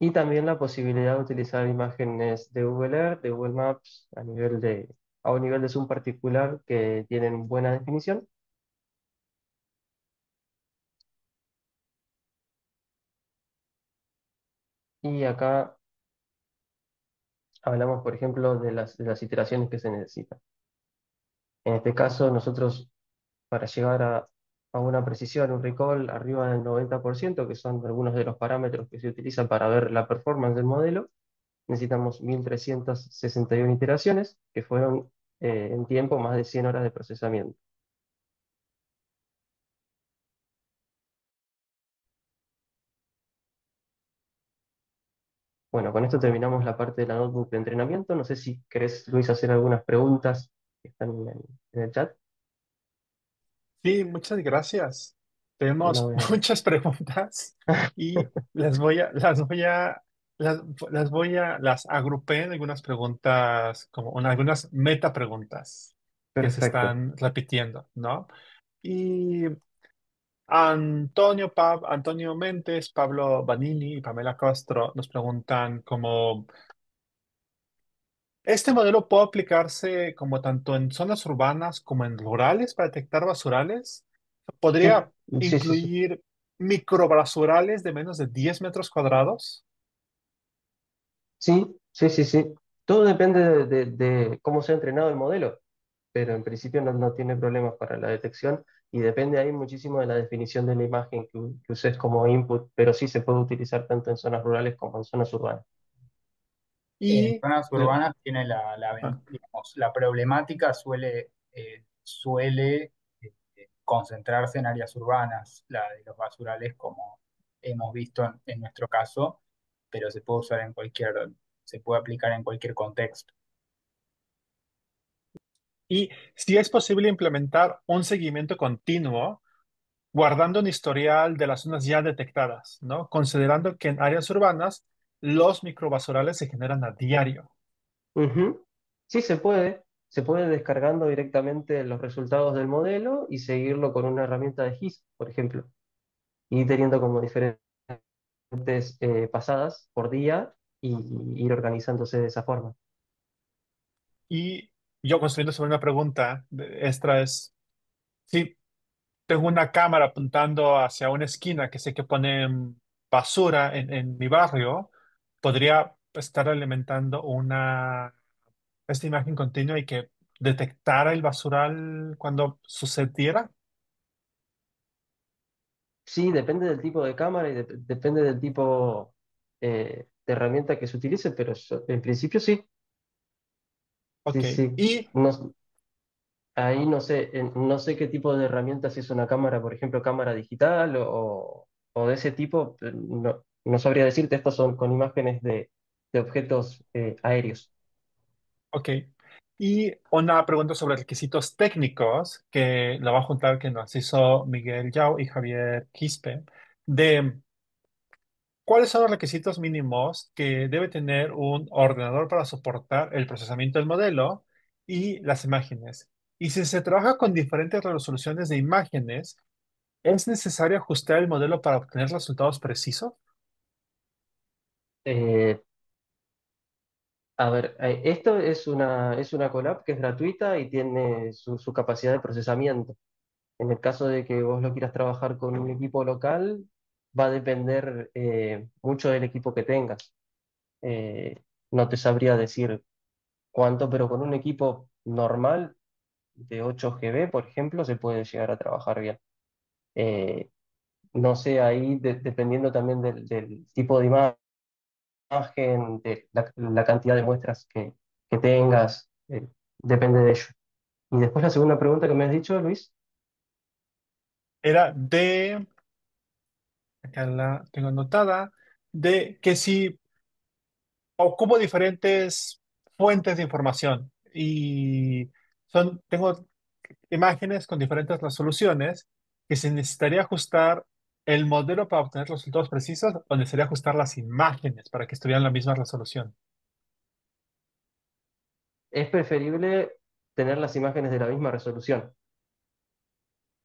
Y también la posibilidad de utilizar imágenes de Google Earth, de Google Maps, a nivel de, a un nivel de zoom particular que tienen buena definición. Y acá hablamos, por ejemplo, de las, iteraciones que se necesitan. En este caso, nosotros, para llegar a, a una precisión, un recall arriba del 90%, que son algunos de los parámetros que se utilizan para ver la performance del modelo, necesitamos 1361 iteraciones, que fueron eh, en tiempo más de 100 horas de procesamiento. Bueno, con esto terminamos la parte de la notebook de entrenamiento. No sé si querés, Luis, hacer algunas preguntas que están en, en el chat. Sí, muchas gracias. No, Tenemos muchas preguntas y las voy a, las voy a, las, las voy a, las agrupé en algunas preguntas, como en algunas meta preguntas que se Perfecto. están repitiendo, ¿no? Y Antonio, Pab- Antonio Mentes, Pablo Vanini y Pamela Castro nos preguntan como, ¿este modelo puede aplicarse como tanto en zonas urbanas como en rurales para detectar basurales? Sí, ¿Podría sí, sí, sí. incluir microbasurales de menos de 10 metros cuadrados? Sí, sí, sí, sí. Todo depende de, de- de cómo se ha entrenado el modelo, pero en principio no, no tiene problemas para la detección y depende ahí muchísimo de la definición de la imagen que, uses como input, pero sí se puede utilizar tanto en zonas rurales como en zonas urbanas. En Y, zonas le- urbanas tiene la, la, ah, digamos, la problemática suele, eh, suele eh, concentrarse en áreas urbanas, la de los basurales, como hemos visto en, en nuestro caso, pero se puede usar en cualquier, se puede aplicar en cualquier contexto. Y si es posible implementar un seguimiento continuo guardando un historial de las zonas ya detectadas, ¿no? Considerando que en áreas urbanas los microbasurales se generan a diario. Ujú. Sí, se puede. Se puede descargando directamente los resultados del modelo y seguirlo con una herramienta de GIS, por ejemplo, y teniendo como diferentes eh, pasadas por día y, y ir organizándose de esa forma. Y yo construyendo sobre una pregunta, esta es, si tengo una cámara apuntando hacia una esquina que sé que ponen basura en, mi barrio, podría estar alimentando una, esta imagen continua y que detectara el basural cuando sucediera. Sí, depende del tipo de cámara y de- depende del tipo eh, de herramienta que se utilice, pero en principio sí, Ok. sí. Y, No, ahí no sé, en- no sé qué tipo de herramienta, si es una cámara, por ejemplo, cámara digital o, o de ese tipo, eh, no, no sabría decirte, estos son con imágenes de, de objetos eh, aéreos. ok. Y una pregunta sobre requisitos técnicos que la va a juntar que nos hizo Miguel Yao y Javier Quispe, de ¿Cuáles son los requisitos mínimos que debe tener un ordenador para soportar el procesamiento del modelo y las imágenes? Y si se trabaja con diferentes resoluciones de imágenes, ¿es necesario ajustar el modelo para obtener resultados precisos? Eh, a ver, eh, esto es una, es una collab que es gratuita y tiene su, su capacidad de procesamiento. En el caso de que vos lo quieras trabajar con un equipo local, va a depender eh, mucho del equipo que tengas. Eh, no te sabría decir cuánto, pero con un equipo normal de 8 GB, por ejemplo, se puede llegar a trabajar bien. Eh, no sé, ahí de- dependiendo también del, tipo de imagen, de la, cantidad de muestras que, que tengas, depende de ello. Y después la segunda pregunta que me has dicho, Luis. Era de, acá la tengo anotada, de que si ocupo diferentes fuentes de información y son, tengo imágenes con diferentes resoluciones que se necesitaría ajustar el modelo para obtener resultados precisos o necesitaría ajustar las imágenes para que estuvieran la misma resolución. Es preferible tener las imágenes de la misma resolución.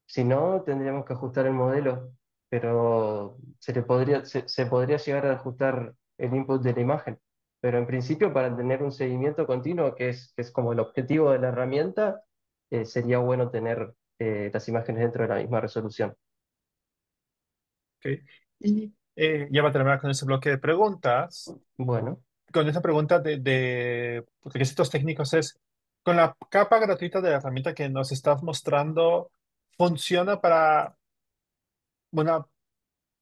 Si no, tendríamos que ajustar el modelo, pero se le podría, se, se podría llegar a ajustar el input de la imagen. Pero en principio, para tener un seguimiento continuo, que es, que es como el objetivo de la herramienta, eh, sería bueno tener eh, las imágenes dentro de la misma resolución. ¿ok? Y eh, ya va a terminar con ese bloque de preguntas. Bueno, con esa pregunta de, de requisitos técnicos es, con la capa gratuita de la herramienta que nos estás mostrando, ¿funciona para, bueno,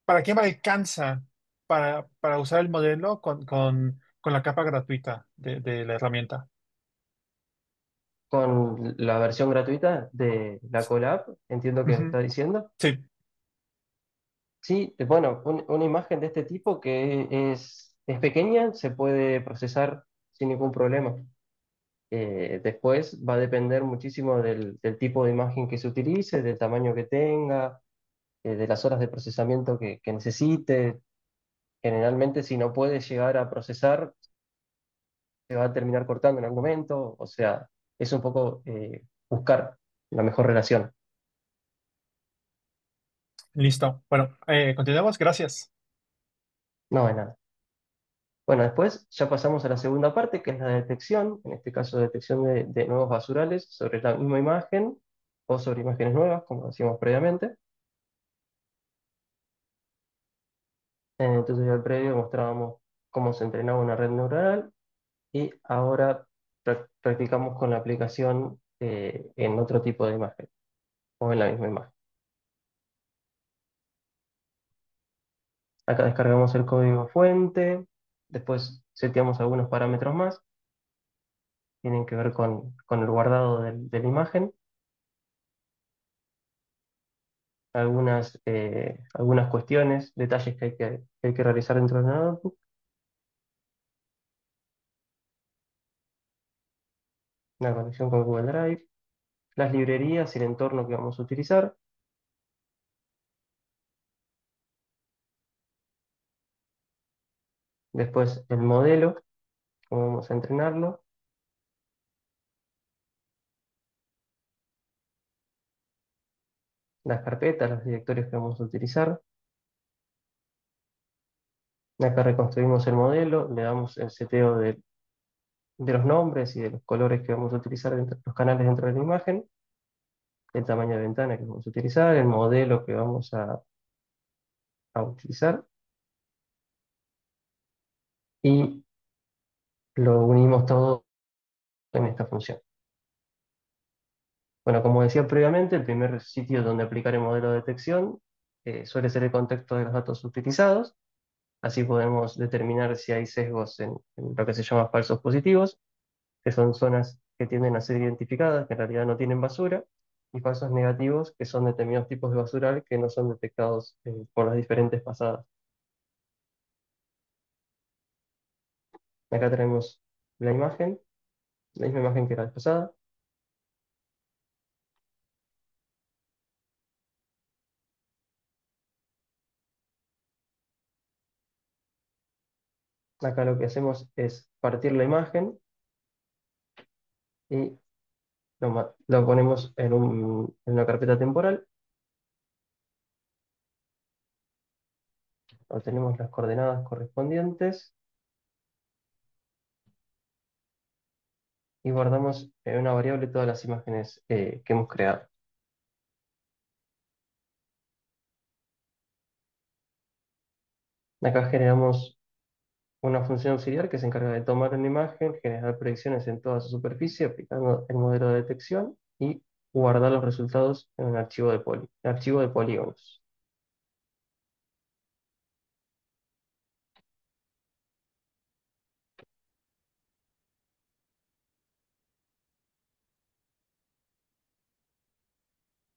para qué me alcanza para, para usar el modelo con, con, con la capa gratuita de, de la herramienta? Con la versión gratuita de la Colab, entiendo que Ujú, está diciendo. Sí, Sí, eh, bueno, un- una imagen de este tipo que es, es pequeña se puede procesar sin ningún problema. Eh, después va a depender muchísimo del, del tipo de imagen que se utilice, del tamaño que tenga, eh, de las horas de procesamiento que, que necesite. Generalmente, si no puede llegar a procesar, se va a terminar cortando en algún momento. O sea, es un poco eh, buscar la mejor relación. listo. Bueno, eh, continuemos. Gracias. No hay nada. Bueno, después ya pasamos a la segunda parte, que es la detección, en este caso detección de, de nuevos basurales sobre la misma imagen o sobre imágenes nuevas, como decíamos previamente. En el tutorial previo mostrábamos cómo se entrenaba una red neuronal y ahora prac- practicamos con la aplicación eh, en otro tipo de imagen o en la misma imagen. Acá descargamos el código fuente, después seteamos algunos parámetros más, tienen que ver con, el guardado de la imagen. Algunas, eh, algunas cuestiones, detalles que hay que, que hay que realizar dentro de la notebook, una conexión con Google Drive, las librerías y el entorno que vamos a utilizar, después el modelo, cómo vamos a entrenarlo, las carpetas, los directorios que vamos a utilizar. Acá reconstruimos el modelo, le damos el seteo de, de los nombres y de los colores que vamos a utilizar dentro los canales dentro de la imagen, el tamaño de ventana que vamos a utilizar, el modelo que vamos a, a utilizar y lo unimos todo en esta función. Bueno, como decía previamente, el primer sitio donde aplicar el modelo de detección eh, suele ser el contexto de los datos utilizados. Así podemos determinar si hay sesgos en, en lo que se llama falsos positivos, que son zonas que tienden a ser identificadas, que en realidad no tienen basura, y falsos negativos, que son determinados tipos de basural que no son detectados eh, por las diferentes pasadas. Acá tenemos la imagen, la misma imagen que la pasada. Acá lo que hacemos es partir la imagen y lo, lo ponemos en, un- en una carpeta temporal, obtenemos las coordenadas correspondientes y guardamos en una variable todas las imágenes eh, que hemos creado. Acá generamos una función auxiliar que se encarga de tomar una imagen, generar predicciones en toda su superficie aplicando el modelo de detección y guardar los resultados en un archivo de, archivo de polígonos.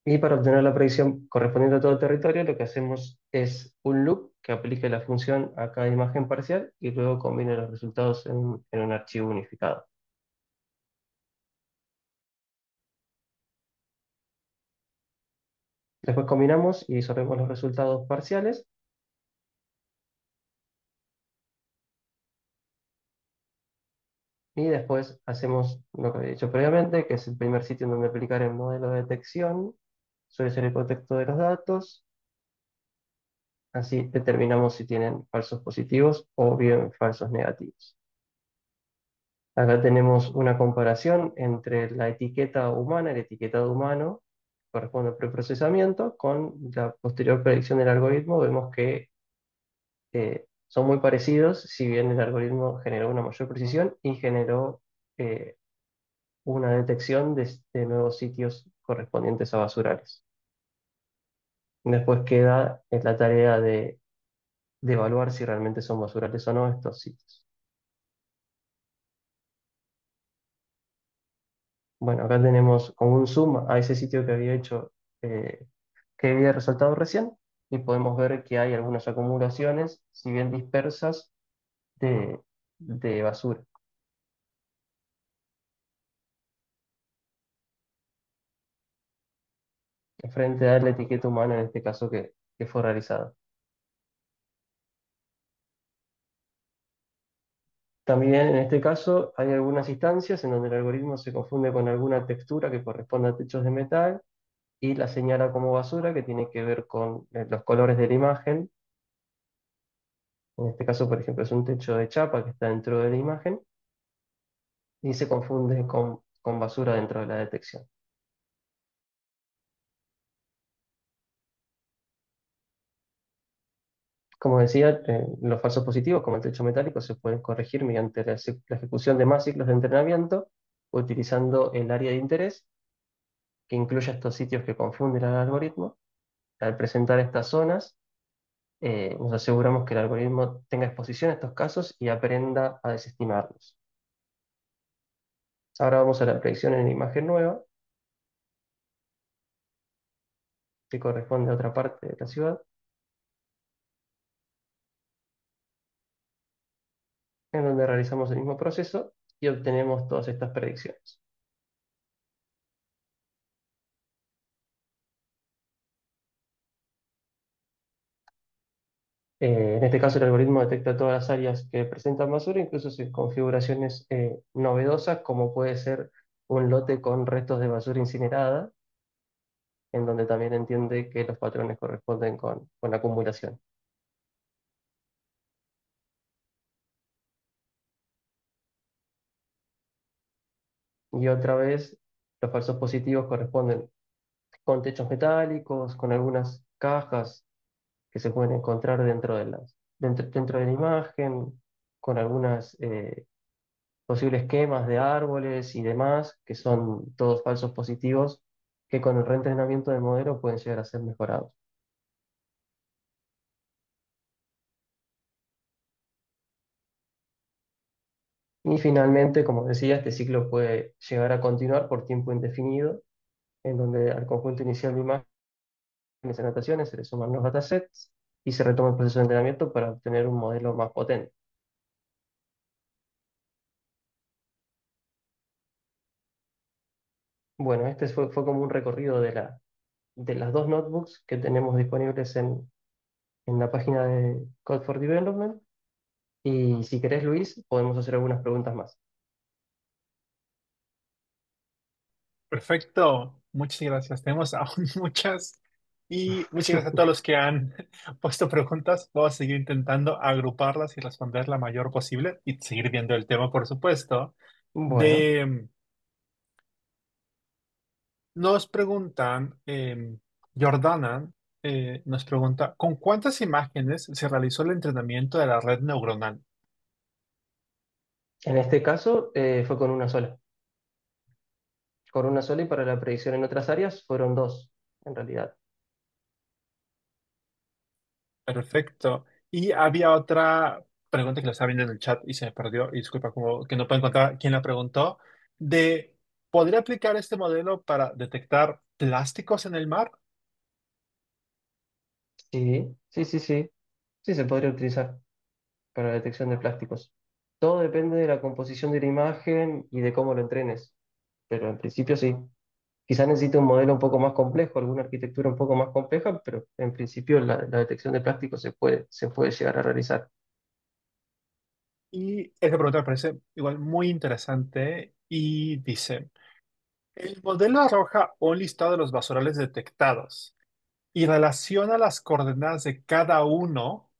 Y para obtener la predicción correspondiente a todo el territorio, lo que hacemos es un loop que aplique la función a cada imagen parcial y luego combine los resultados en, un archivo unificado. Después combinamos y disolvemos los resultados parciales y después hacemos lo que he dicho previamente, que es el primer sitio en donde aplicar el modelo de detección, suele ser el contexto de los datos, así determinamos si tienen falsos positivos o bien falsos negativos. Acá tenemos una comparación entre la etiqueta humana, el etiquetado humano, que corresponde al preprocesamiento, con la posterior predicción del algoritmo. Vemos que eh, son muy parecidos, si bien el algoritmo generó una mayor precisión y generó eh, una detección de, de nuevos sitios correspondientes a basurales. Después queda en la tarea de, evaluar si realmente son basurales o no estos sitios. Bueno, acá tenemos con un zoom a ese sitio que había hecho, eh, que había resaltado recién, y podemos ver que hay algunas acumulaciones, si bien dispersas, de basura. Frente a la etiqueta humana en este caso que, que fue realizada. También en este caso hay algunas instancias en donde el algoritmo se confunde con alguna textura que corresponde a techos de metal y la señala como basura que tiene que ver con eh, los colores de la imagen. En este caso, por ejemplo, es un techo de chapa que está dentro de la imagen y se confunde con, con basura dentro de la detección. Como decía, eh, los falsos positivos, como el techo metálico, se pueden corregir mediante la, ejecución de más ciclos de entrenamiento, utilizando el área de interés, que incluye estos sitios que confunden al algoritmo. Al presentar estas zonas, eh, nos aseguramos que el algoritmo tenga exposición a estos casos y aprenda a desestimarlos. Ahora vamos a la predicción en imagen nueva, que corresponde a otra parte de la ciudad. En donde realizamos el mismo proceso y obtenemos todas estas predicciones. Eh, en este caso el algoritmo detecta todas las áreas que presentan basura, incluso en configuraciones eh, novedosas, como puede ser un lote con restos de basura incinerada, en donde también entiende que los patrones corresponden con, con la acumulación. Y otra vez, los falsos positivos corresponden con techos metálicos, con algunas cajas que se pueden encontrar dentro de, las, dentro, dentro de la imagen, con algunas eh, posibles quemas de árboles y demás, que son todos falsos positivos, que con el reentrenamiento del modelo pueden llegar a ser mejorados. Y finalmente, como decía, este ciclo puede llegar a continuar por tiempo indefinido, en donde al conjunto inicial de imágenes y anotaciones se le suman los datasets y se retoma el proceso de entrenamiento para obtener un modelo más potente. Bueno, este fue, como un recorrido de, la, de las dos notebooks que tenemos disponibles en la página de Code for Development. Y si querés, Luis, podemos hacer algunas preguntas más. Perfecto, muchas gracias. Tenemos aún muchas y muchas gracias a todos los que han puesto preguntas. Vamos a seguir intentando agruparlas y responder la mayor posible y seguir viendo el tema, por supuesto. Bueno, De, nos preguntan, eh, Jordana eh, nos pregunta, ¿con cuántas imágenes se realizó el entrenamiento de la red neuronal? en este caso eh, fue con una sola. Con una sola y para la predicción en otras áreas fueron dos, en realidad. Perfecto. Y había otra pregunta que la estaba viendo en el chat y se me perdió, y disculpa, como que no puedo encontrar quién la preguntó, de, ¿podría aplicar este modelo para detectar plásticos en el mar? Sí, sí, sí, sí. Sí, se podría utilizar para la detección de plásticos. Todo depende de la composición de la imagen y de cómo lo entrenes, pero en principio sí. Quizás necesite un modelo un poco más complejo, alguna arquitectura un poco más compleja, pero en principio la, detección de plásticos se puede, se puede llegar a realizar. Y esta pregunta me parece igual muy interesante y dice, el modelo arroja un listado de los basurales detectados y relaciona las coordenadas de cada uno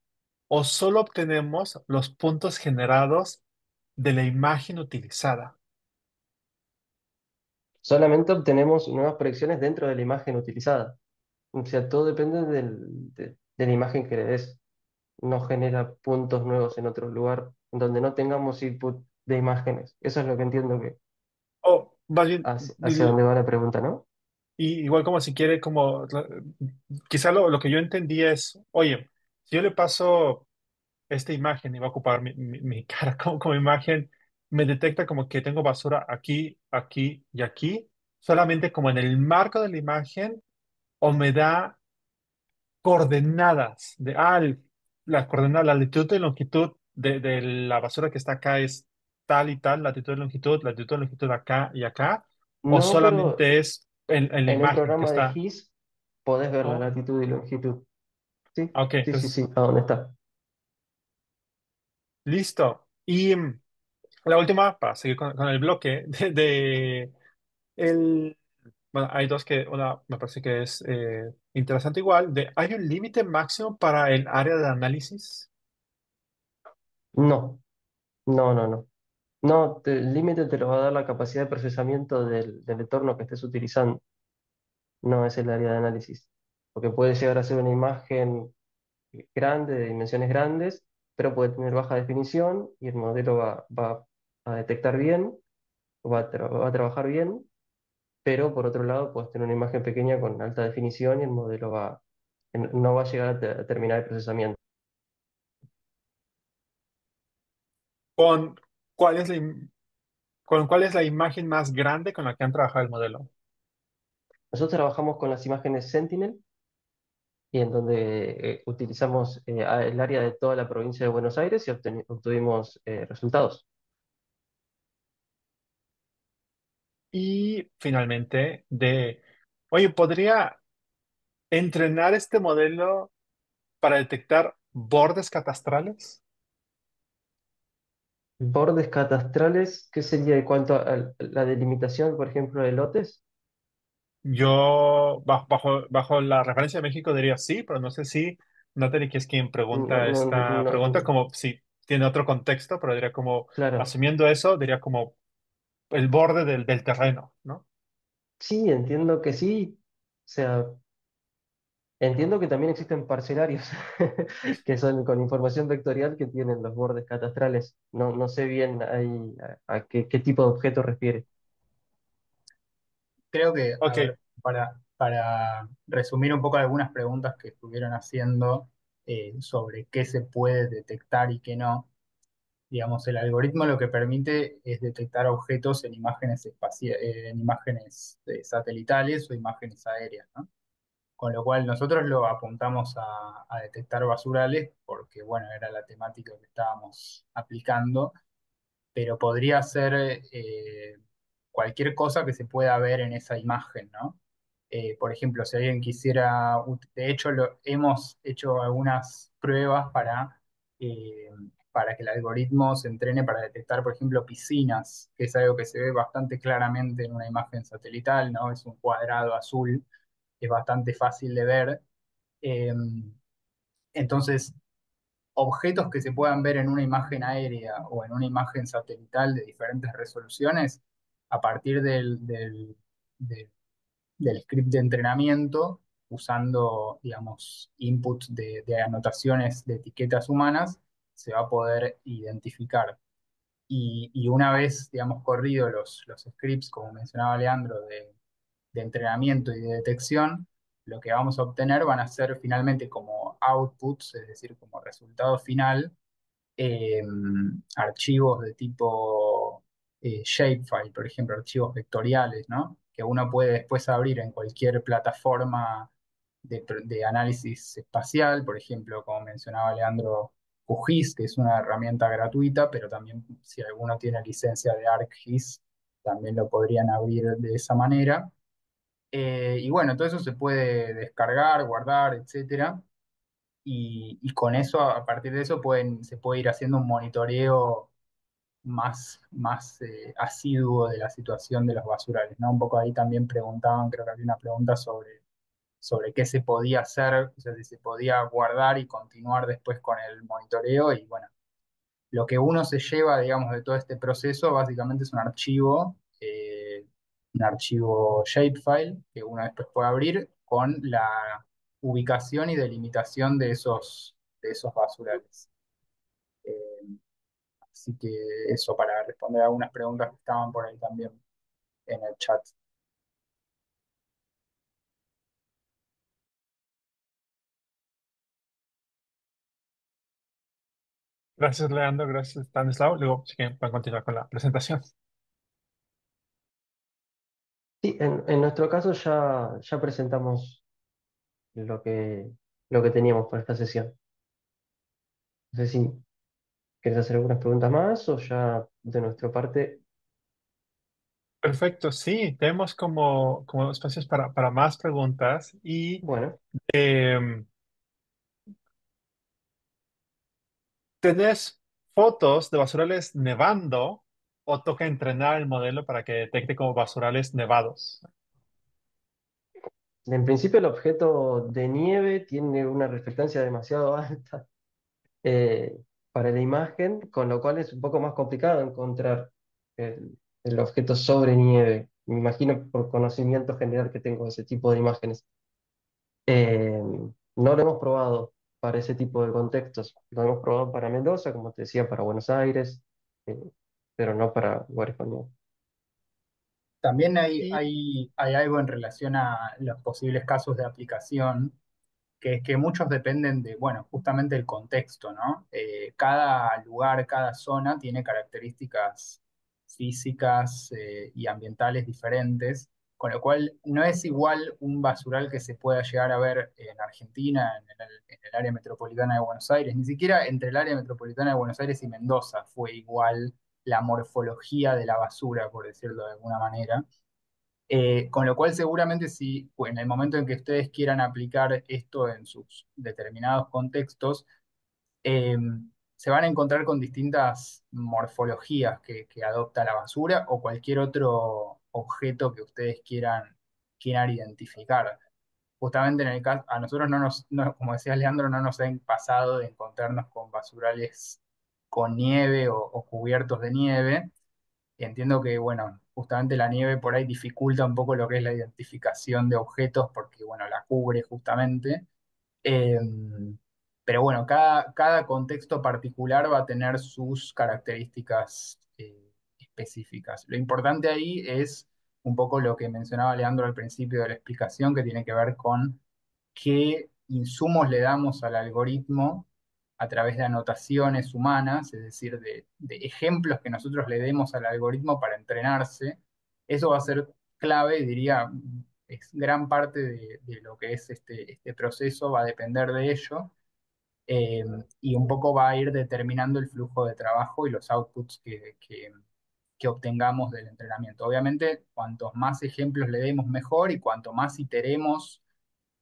o solo obtenemos los puntos generados de la imagen utilizada. Solamente obtenemos nuevas proyecciones dentro de la imagen utilizada. O sea, todo depende del- de, de la imagen que le des. no genera puntos nuevos en otro lugar donde no tengamos input de imágenes. Eso es lo que entiendo que O más bien, hacia, dónde va la pregunta, ¿no? Y igual como si quiere, como la- quizá lo, lo que yo entendí es, oye, si yo le paso esta imagen y va a ocupar mi, mi- mi cara como, como imagen, me detecta como que tengo basura aquí, aquí y aquí, solamente como en el marco de la imagen, o me da coordenadas de, ah, el- las coordenadas, la latitud y longitud de, de la basura que está acá es tal y tal, latitud y longitud, latitud y longitud acá y acá, o No, pero solamente es en, en la en un imagen que programa de está. GIS podés ver la Oh, latitud y longitud. Sí, ok, sí, sí, entonces, sí, a dónde está. listo. Y mm, la última, para seguir con, con el bloque, de, de el, bueno, hay dos que, una me parece que es eh, interesante igual, de, ¿hay un límite máximo para el área de análisis? No, no, no, no. No, el límite te lo va a dar la capacidad de procesamiento del, entorno que estés utilizando, no es el área de análisis. Porque puede llegar a ser una imagen grande, de dimensiones grandes, pero puede tener baja definición y el modelo va, a detectar bien, va a, trabajar bien, pero por otro lado puedes tener una imagen pequeña con alta definición y el modelo va, no va a llegar a terminar el procesamiento. ¿Con cuál es la, im- con cuál es la imagen más grande con la que han trabajado el modelo? Nosotros trabajamos con las imágenes Sentinel y en donde eh, utilizamos eh, a- el área de toda la provincia de Buenos Aires y obteni- obtuvimos eh, resultados. Y finalmente, de, oye, ¿podría entrenar este modelo para detectar bordes catastrales? Bordes catastrales, ¿qué sería en cuanto a la delimitación, por ejemplo, de lotes? Yo, bajo, bajo, bajo la referencia de México, diría sí, pero no sé si Natalie, que es quien No, pregunta no, esta pregunta, no, como si tiene otro contexto, pero diría como, claro. asumiendo eso, diría como el borde del, del terreno, ¿no? Sí, entiendo que sí. O sea, entiendo que también existen parcelarios que son con información vectorial que tienen los bordes catastrales. No, no sé bien ahí a, a qué, qué tipo de objeto refiere. Creo que, a Ok, ver, para, para resumir un poco algunas preguntas que estuvieron haciendo eh, sobre qué se puede detectar y qué no, digamos, el algoritmo lo que permite es detectar objetos en imágenes espacia- en imágenes eh, satelitales o imágenes aéreas, ¿no? Con lo cual nosotros lo apuntamos a, a detectar basurales porque, bueno, era la temática que estábamos aplicando pero podría ser eh, cualquier cosa que se pueda ver en esa imagen, ¿no? Eh, por ejemplo, si alguien quisiera, de hecho, lo, hemos hecho algunas pruebas para, eh, para que el algoritmo se entrene para detectar, por ejemplo, piscinas, que es algo que se ve bastante claramente en una imagen satelital, ¿no? Es un cuadrado azul, es bastante fácil de ver. Eh, entonces, objetos que se puedan ver en una imagen aérea o en una imagen satelital de diferentes resoluciones, a partir del, del, de- del script de entrenamiento, usando, digamos, inputs de, anotaciones de etiquetas humanas, se va a poder identificar. Y, y una vez, digamos, corrido los, los scripts, como mencionaba Leandro, de, de entrenamiento y de detección, lo que vamos a obtener van a ser finalmente como outputs, es decir, como resultado final, eh, archivos de tipo eh, shapefile, por ejemplo, archivos vectoriales, ¿no? Que uno puede después abrir en cualquier plataforma de, de análisis espacial, por ejemplo, como mencionaba Leandro, QGIS, que es una herramienta gratuita, pero también si alguno tiene licencia de ArcGIS, también lo podrían abrir de esa manera. Eh, y bueno, todo eso se puede descargar, guardar, etcétera y, y con eso, a partir de eso, pueden, se puede ir haciendo un monitoreo más, más eh, asiduo de la situación de los basurales, ¿no? Un poco ahí también preguntaban, creo que había una pregunta sobre, sobre qué se podía hacer, o sea, si se podía guardar y continuar después con el monitoreo, y bueno, lo que uno se lleva, digamos, de todo este proceso, básicamente es un archivo, eh, un archivo shapefile que uno después puede abrir con la ubicación y delimitación de esos, de esos basurales. Eh, así que eso para responder algunas preguntas que estaban por ahí también en el chat. Gracias, Leandro. Gracias, Stanislao. Luego, si quieren, pueden continuar con la presentación. Sí, en, en nuestro caso ya, ya presentamos lo que, lo que teníamos para esta sesión. No sé si quieres hacer algunas preguntas más o ya de nuestra parte. Perfecto, sí, tenemos como, como espacios para, para más preguntas y Bueno, em, ¿tenés fotos de basurales nevando o toca entrenar el modelo para que detecte como basurales nevados? en principio el objeto de nieve tiene una reflectancia demasiado alta eh, para la imagen, con lo cual es un poco más complicado encontrar el, el objeto sobre nieve. Me imagino por conocimiento general que tengo de ese tipo de imágenes. Eh, no lo hemos probado para ese tipo de contextos. Lo hemos probado para Mendoza, como te decía, para Buenos Aires, eh, pero no para nieve. También hay, hay, hay algo en relación a los posibles casos de aplicación, que es que muchos dependen de, bueno, justamente el contexto, ¿no? Eh, cada lugar, cada zona tiene características físicas eh, y ambientales diferentes, con lo cual no es igual un basural que se pueda llegar a ver en Argentina, en el, en el área metropolitana de Buenos Aires, ni siquiera entre el área metropolitana de Buenos Aires y Mendoza fue igual la morfología de la basura, por decirlo de alguna manera. Eh, con lo cual, seguramente si pues, en el momento en que ustedes quieran aplicar esto en sus determinados contextos, eh, se van a encontrar con distintas morfologías que, adopta la basura o cualquier otro objeto que ustedes quieran, quieran identificar. Justamente en el caso, a nosotros no nos, no- como decía Leandro, no nos ha pasado de encontrarnos con basurales con nieve o cubiertos de nieve. Entiendo que, bueno, justamente la nieve por ahí dificulta un poco lo que es la identificación de objetos porque, bueno, la cubre justamente. Eh, pero bueno, cada, cada contexto particular va a tener sus características eh, específicas. Lo importante ahí es un poco lo que mencionaba Leandro al principio de la explicación, que tiene que ver con qué insumos le damos al algoritmo a través de anotaciones humanas, es decir, de, ejemplos que nosotros le demos al algoritmo para entrenarse. Eso va a ser clave, diría, es gran parte de, lo que es este, este proceso, va a depender de ello. eh, y un poco va a ir determinando el flujo de trabajo y los outputs que, que, que obtengamos del entrenamiento. Obviamente, cuantos más ejemplos le demos mejor y cuanto más iteremos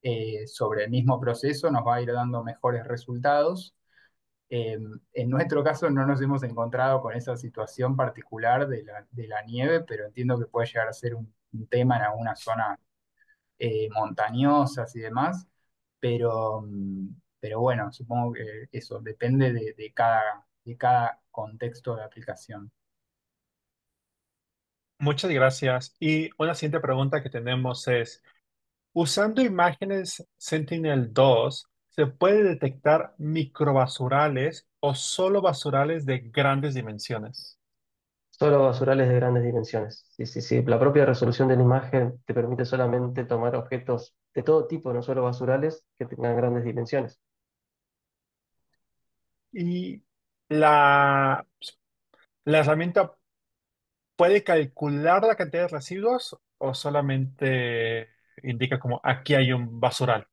eh, sobre el mismo proceso, nos va a ir dando mejores resultados. Eh, en nuestro caso no nos hemos encontrado con esa situación particular de la, de la nieve, pero entiendo que puede llegar a ser un, un tema en algunas zonas eh, montañosas y demás. Pero, mm, pero bueno, supongo que eso depende de, de cada, de cada contexto de aplicación. muchas gracias. Y una siguiente pregunta que tenemos es, usando imágenes Sentinel-2, ¿se puede detectar microbasurales o solo basurales de grandes dimensiones? Solo basurales de grandes dimensiones. Sí, sí, sí. La propia resolución de la imagen te permite solamente tomar objetos de todo tipo, no solo basurales, que tengan grandes dimensiones. Y la, la herramienta puede calcular la cantidad de residuos o solamente indica como aquí hay un basural.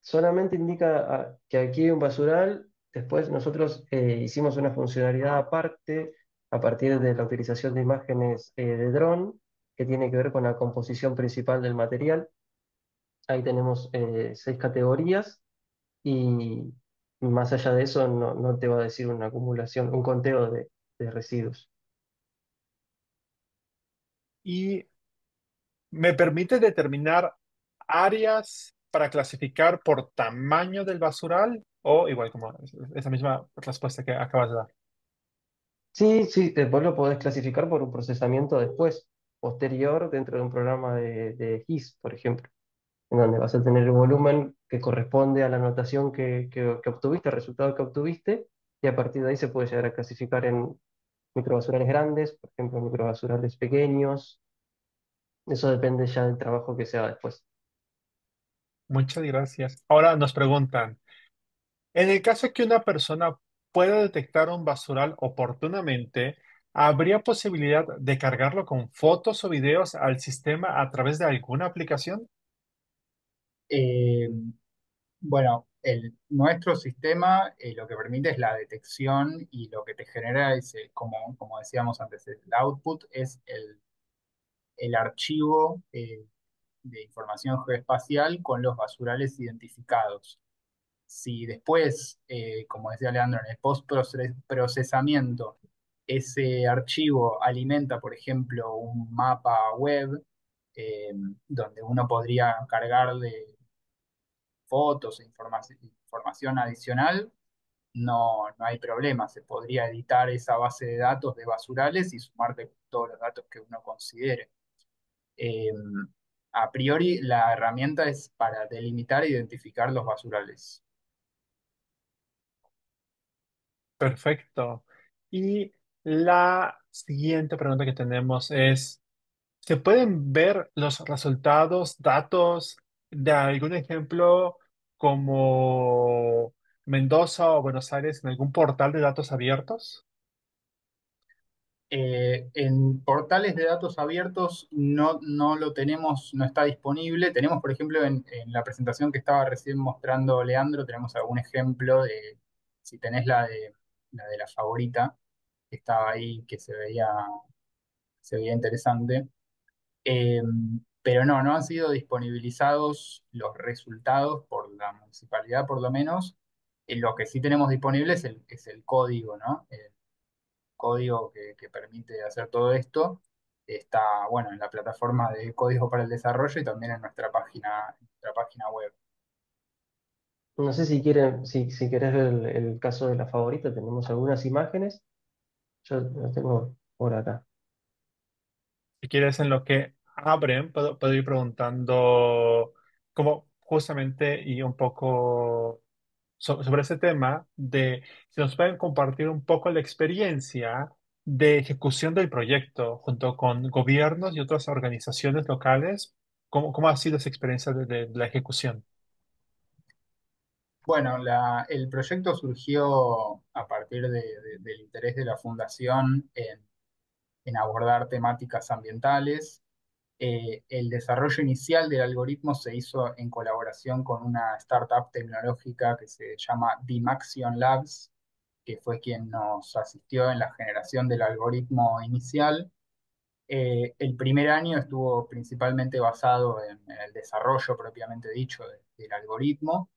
Solamente indica ah, que aquí hay un basural. Después nosotros eh, hicimos una funcionalidad aparte a partir de la utilización de imágenes eh, de dron que tiene que ver con la composición principal del material. Ahí tenemos eh, seis categorías y más allá de eso no, no te va a decir una acumulación, un conteo de, de residuos. Y me permite determinar áreas para clasificar por tamaño del basural o igual como es- esa misma respuesta que acabas de dar. Sí, sí, después lo podés clasificar por un procesamiento después, posterior, dentro de un programa de, GIS, por ejemplo. en donde vas a tener el volumen que corresponde a la anotación que, que, que obtuviste, el resultado que obtuviste, y a partir de ahí se puede llegar a clasificar en microbasurales grandes, por ejemplo, microbasurales pequeños. Eso depende ya del trabajo que se haga después. Muchas gracias. Ahora nos preguntan, en el caso que una persona pueda detectar un basural oportunamente, ¿habría posibilidad de cargarlo con fotos o videos al sistema a través de alguna aplicación? Eh, bueno, nuestro sistema eh, lo que permite es la detección y lo que te genera es, eh, como, decíamos antes, el output es el, el archivo eh, de información geoespacial con los basurales identificados. Si después, eh, como decía Leandro, en el post-procesamiento, ese archivo alimenta, por ejemplo, un mapa web eh, donde uno podría cargarle fotos e información, adicional, no, no hay problema. Se podría editar esa base de datos de basurales y sumarle todos los datos que uno considere. Eh, a priori, la herramienta es para delimitar e identificar los basurales. Perfecto. Y la siguiente pregunta que tenemos es, ¿se pueden ver los resultados, datos de algún ejemplo como Mendoza o Buenos Aires en algún portal de datos abiertos? Eh, en portales de datos abiertos no, no lo tenemos, no está disponible. Tenemos, por ejemplo, en, la presentación que estaba recién mostrando Leandro, tenemos algún ejemplo de, si tenés la de la, favorita, que estaba ahí, que se veía, se veía interesante. Eh, pero no, no han sido disponibilizados los resultados por la municipalidad, por lo menos. Eh, lo que sí tenemos disponible es es el código, ¿no? Código que, que permite hacer todo esto está, bueno, en la plataforma de código para el desarrollo y también en nuestra página, en nuestra página web. No sé si quieren, si, si querés ver el, el caso de la favorita, tenemos algunas imágenes. Yo las tengo por acá. Si quieres, en lo que abren, puedo, puedo ir preguntando como justamente y un poco so- sobre ese tema de si nos pueden compartir un poco la experiencia de ejecución del proyecto junto con gobiernos y otras organizaciones locales. ¿Cómo, cómo ha sido esa experiencia de, la ejecución? Bueno, el proyecto surgió a partir de- de- del interés de la fundación en abordar temáticas ambientales. Eh, el desarrollo inicial del algoritmo se hizo en colaboración con una startup tecnológica que se llama Dimaxion Labs, que fue quien nos asistió en la generación del algoritmo inicial. Eh, el primer año estuvo principalmente basado en, el desarrollo propiamente dicho de- del algoritmo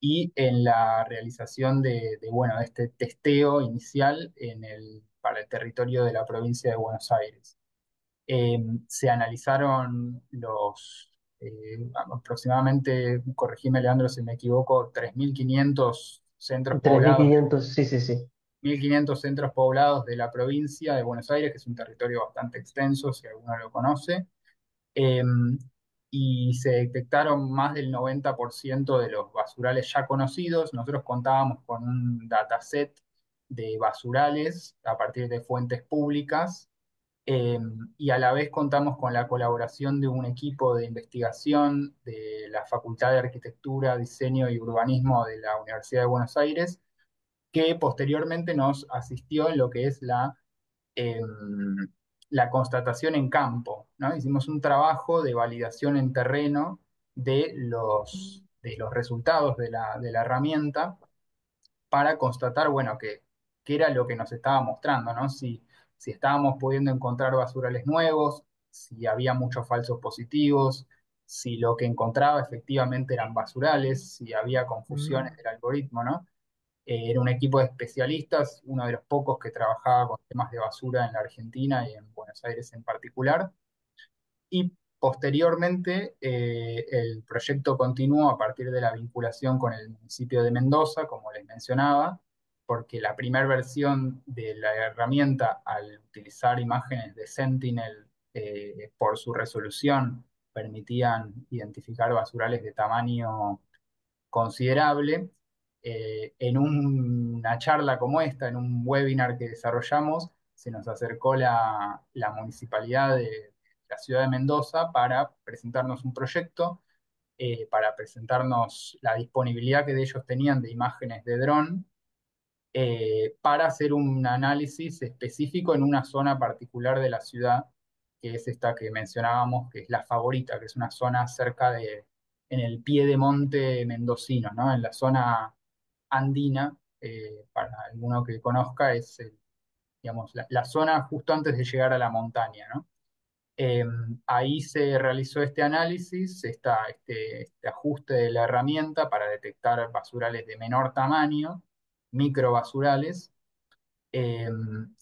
y en la realización de, bueno, este testeo inicial para el territorio de la provincia de Buenos Aires. Eh, se analizaron los eh, aproximadamente, corregime Leandro si me equivoco, 3.500 centros poblados, quinientos sí, sí, sí. 1.500 centros poblados de la provincia de Buenos Aires, que es un territorio bastante extenso, si alguno lo conoce. Eh, y se detectaron más del 90% de los basurales ya conocidos. Nosotros contábamos con un dataset de basurales a partir de fuentes públicas eh, y a la vez contamos con la colaboración de un equipo de investigación de la Facultad de Arquitectura, Diseño y Urbanismo de la Universidad de Buenos Aires, que posteriormente nos asistió en lo que es la eh, la constatación en campo, ¿no? Hicimos un trabajo de validación en terreno de los, de los resultados de la, de la herramienta para constatar, bueno, que era lo que nos estaba mostrando, ¿no? Si, si estábamos pudiendo encontrar basurales nuevos, si había muchos falsos positivos, si lo que encontraba efectivamente eran basurales, si había confusiones Mm, del algoritmo, ¿no? Eh, era un equipo de especialistas, uno de los pocos que trabajaba con temas de basura en la Argentina y en Buenos Aires en particular. Y posteriormente eh, el proyecto continuó a partir de la vinculación con el municipio de Mendoza, como les mencionaba, porque la primera versión de la herramienta, al utilizar imágenes de Sentinel eh, por su resolución, permitían identificar basurales de tamaño considerable. Eh, en una charla como esta, en un webinar que desarrollamos, se nos acercó la, la municipalidad de la ciudad de Mendoza para presentarnos un proyecto, eh, para presentarnos la disponibilidad que de ellos tenían de imágenes de dron eh, para hacer un análisis específico en una zona particular de la ciudad, que es esta que mencionábamos, que es la favorita, que es una zona cerca de, en el pie de monte mendocino, ¿no? En la zona andina, eh, para alguno que conozca, es digamos, la, zona justo antes de llegar a la montaña, ¿no? Eh, ahí se realizó este análisis, este, este ajuste de la herramienta para detectar basurales de menor tamaño, microbasurales, eh,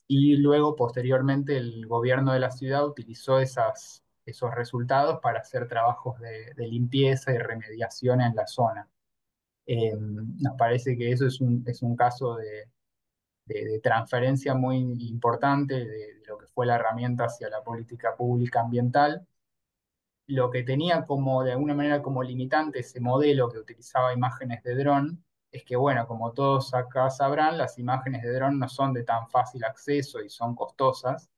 y luego posteriormente el gobierno de la ciudad utilizó esas, esos resultados para hacer trabajos de, limpieza y remediación en la zona. Eh, nos parece que eso es un, es un caso de, de, transferencia muy importante de, lo que fue la herramienta hacia la política pública ambiental. Lo que tenía como, de alguna manera, como limitante ese modelo que utilizaba imágenes de dron, es que, bueno, como todos acá sabrán, las imágenes de dron no son de tan fácil acceso y son costosas,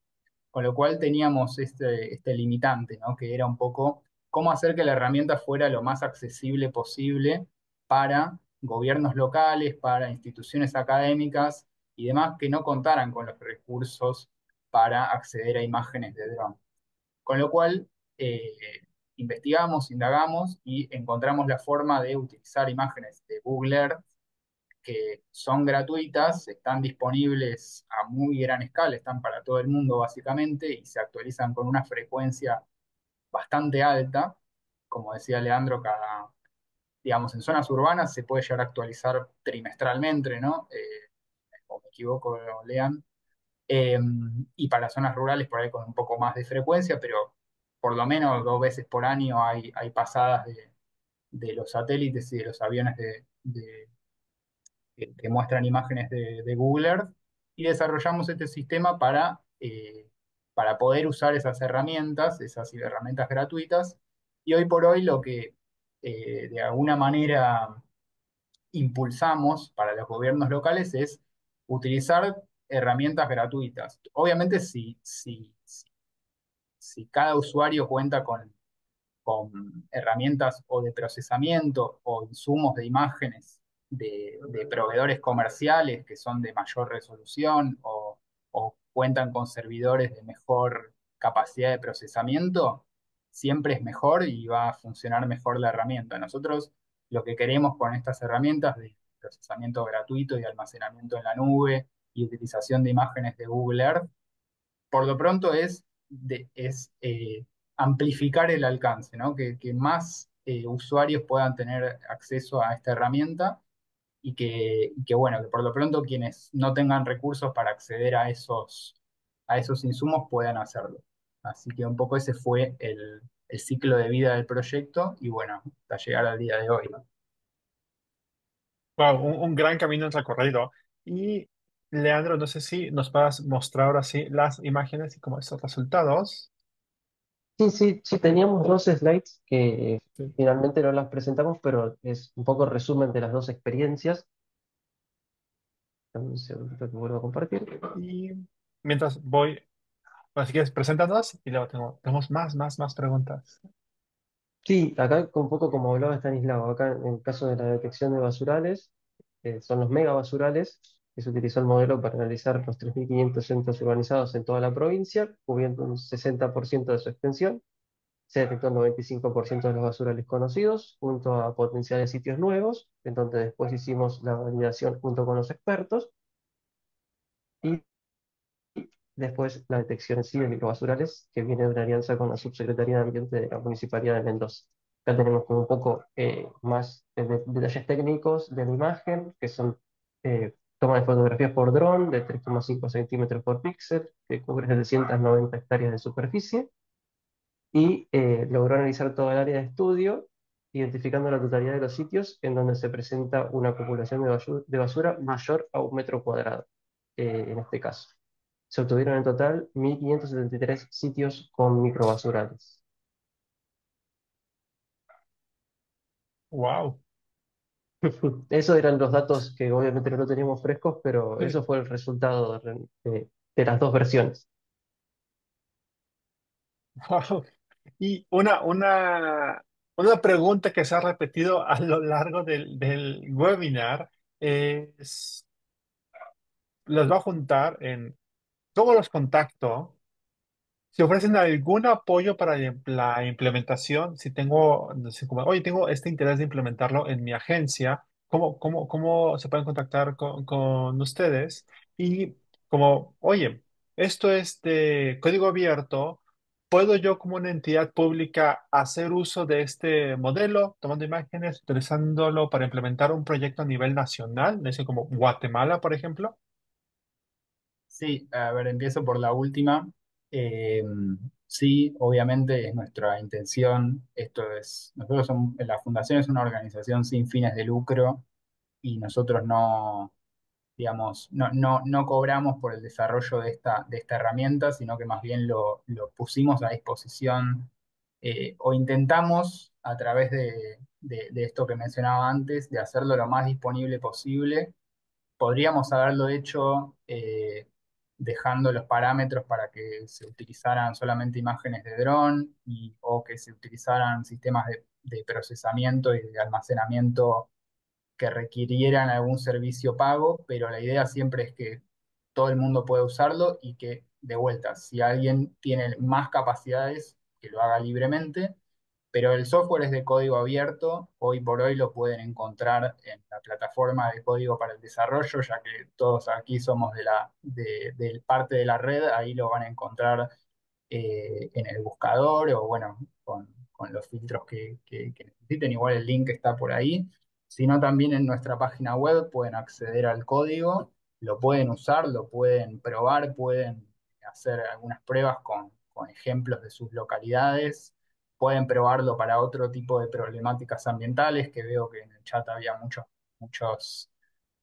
con lo cual teníamos este, este limitante, ¿no? Que era un poco cómo hacer que la herramienta fuera lo más accesible posible para gobiernos locales, para instituciones académicas y demás que no contaran con los recursos para acceder a imágenes de dron. Con lo cual, eh, investigamos, indagamos y encontramos la forma de utilizar imágenes de Google Earth que son gratuitas, están disponibles a muy gran escala, están para todo el mundo básicamente y se actualizan con una frecuencia bastante alta. Como decía Leandro, cada, digamos, en zonas urbanas se puede llegar a actualizar trimestralmente, ¿no? Eh, o me equivoco, lean. Eh, y para zonas rurales por ahí con un poco más de frecuencia, pero por lo menos dos veces por año hay, hay pasadas de, los satélites y de los aviones de, que, muestran imágenes de, Google Earth y desarrollamos este sistema para, eh, para poder usar esas herramientas, esas herramientas gratuitas. Y hoy por hoy lo que eh, de alguna manera impulsamos para los gobiernos locales es utilizar herramientas gratuitas. Obviamente si, si, si cada usuario cuenta con, herramientas o de procesamiento o insumos de imágenes de, proveedores comerciales que son de mayor resolución o, cuentan con servidores de mejor capacidad de procesamiento, siempre es mejor y va a funcionar mejor la herramienta. Nosotros lo que queremos con estas herramientas de procesamiento gratuito y almacenamiento en la nube y utilización de imágenes de Google Earth, por lo pronto es, es eh, amplificar el alcance, ¿no? que, más eh, usuarios puedan tener acceso a esta herramienta y que, bueno, que por lo pronto quienes no tengan recursos para acceder a esos, a esos insumos puedan hacerlo. Así que un poco ese fue el, ciclo de vida del proyecto y bueno, hasta llegar al día de hoy. Wow, un, gran camino en recorrido. Y Leandro, no sé si nos puedas mostrar ahora sí las imágenes y como estos resultados. Sí, sí, sí, teníamos dos slides que finalmente no las presentamos, pero es un poco resumen de las dos experiencias. Un segundo que vuelvo a compartir. Y mientras voy, así que presentadas y luego tengo, tenemos más, más, más preguntas. Sí, acá un poco como hablaba Stanislao, acá en el caso de la detección de basurales, eh, son los megabasurales, que se utilizó el modelo para analizar los 3.500 centros urbanizados en toda la provincia, cubriendo un 60% de su extensión. Se detectó el 95% de los basurales conocidos, junto a potenciales sitios nuevos, en donde después hicimos la validación junto con los expertos. Y después la detección en sí de microbasurales, que viene de una alianza con la Subsecretaría de Ambiente de la Municipalidad de Mendoza. Acá tenemos como un poco eh, más de, detalles técnicos de la imagen, que son eh, toma de fotografías por dron de 3,5 centímetros por píxel, que cubre 790 hectáreas de superficie, y eh, logró analizar toda el área de estudio, identificando la totalidad de los sitios en donde se presenta una acumulación de basura, mayor a un metro cuadrado, eh, en este caso. Se obtuvieron en total 1.573 sitios con microbasurales. Wow. Esos eran los datos que obviamente no teníamos frescos, pero eso fue el resultado de, de- de las dos versiones. Wow. Y una, una, una pregunta que se ha repetido a lo largo del, del webinar es, les voy a juntar en cómo los contacto, si ofrecen algún apoyo para la implementación, si tengo, oye, tengo este interés de implementarlo en mi agencia, ¿cómo, cómo, cómo se pueden contactar con, con ustedes? Y como, oye, esto es de código abierto, ¿puedo yo como una entidad pública hacer uso de este modelo, tomando imágenes, utilizándolo para implementar un proyecto a nivel nacional, como Guatemala, por ejemplo? Sí, a ver, empiezo por la última. Eh, sí, obviamente es nuestra intención. Esto es, nosotros somos, la fundación es una organización sin fines de lucro y nosotros no, digamos, no, no, no cobramos por el desarrollo de esta, de esta herramienta, sino que más bien lo, lo pusimos a disposición eh, o intentamos a través de, de de esto que mencionaba antes, de hacerlo lo más disponible posible Podríamos haberlo hecho eh, dejando los parámetros para que se utilizaran solamente imágenes de dron y, o que se utilizaran sistemas de, de procesamiento y de almacenamiento que requirieran algún servicio pago, pero la idea siempre es que todo el mundo pueda usarlo y que, de vuelta, si alguien tiene más capacidades, que lo haga libremente pero el software es de código abierto, hoy por hoy lo pueden encontrar en la plataforma de código para el desarrollo, ya que todos aquí somos de la parte de la red, ahí lo van a encontrar eh, en el buscador o bueno, con, los filtros que necesiten, igual el link está por ahí, sino también en nuestra página web pueden acceder al código, lo pueden usar, lo pueden probar, pueden hacer algunas pruebas con, con ejemplos de sus localidades pueden probarlo para otro tipo de problemáticas ambientales, que veo que en el chat había muchos, muchos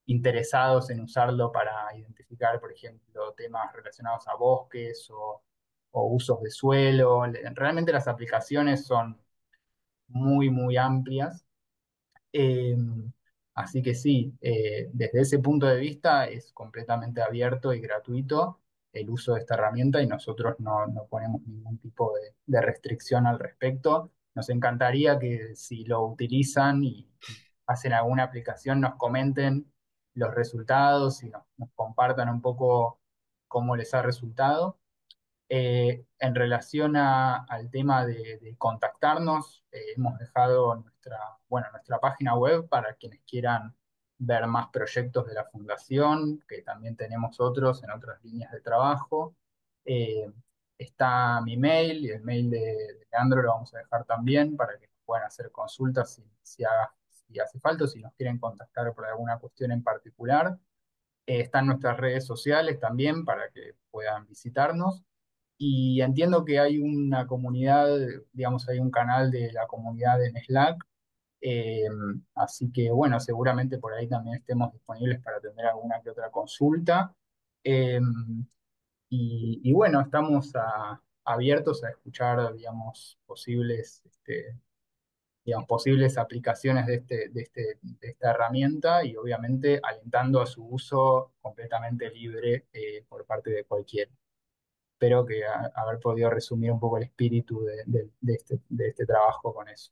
interesados en usarlo para identificar, por ejemplo, temas relacionados a bosques o, usos de suelo. Realmente las aplicaciones son muy, muy amplias eh, así que sí, eh, desde ese punto de vista es completamente abierto y gratuito el uso de esta herramienta y nosotros no, no ponemos ningún tipo de, restricción al respecto. Nos encantaría que si lo utilizan y, hacen alguna aplicación nos comenten los resultados y nos, compartan un poco cómo les ha resultado. Eh, en relación a- al tema de, de contactarnos, eh, hemos dejado nuestra, bueno, nuestra página web para quienes quieran ver más proyectos de la fundación, que también tenemos otros en otras líneas de trabajo. Eh, está mi mail y el mail de, de Leandro lo vamos a dejar también para que puedan hacer consultas si, si, hace falta si nos quieren contactar por alguna cuestión en particular. Eh, están nuestras redes sociales también para que puedan visitarnos. Y entiendo que hay una comunidad, digamos, hay un canal de la comunidad en Slack, eh, así que bueno, seguramente por ahí también estemos disponibles para atender alguna que otra consulta. Eh, y, bueno, estamos abiertos a escuchar, digamos, posibles, este, digamos, posibles aplicaciones de este, de este, de esta herramienta y obviamente alentando a su uso completamente libre, eh, por parte de cualquiera espero que haber podido resumir un poco el espíritu de, de- este, de este trabajo con eso.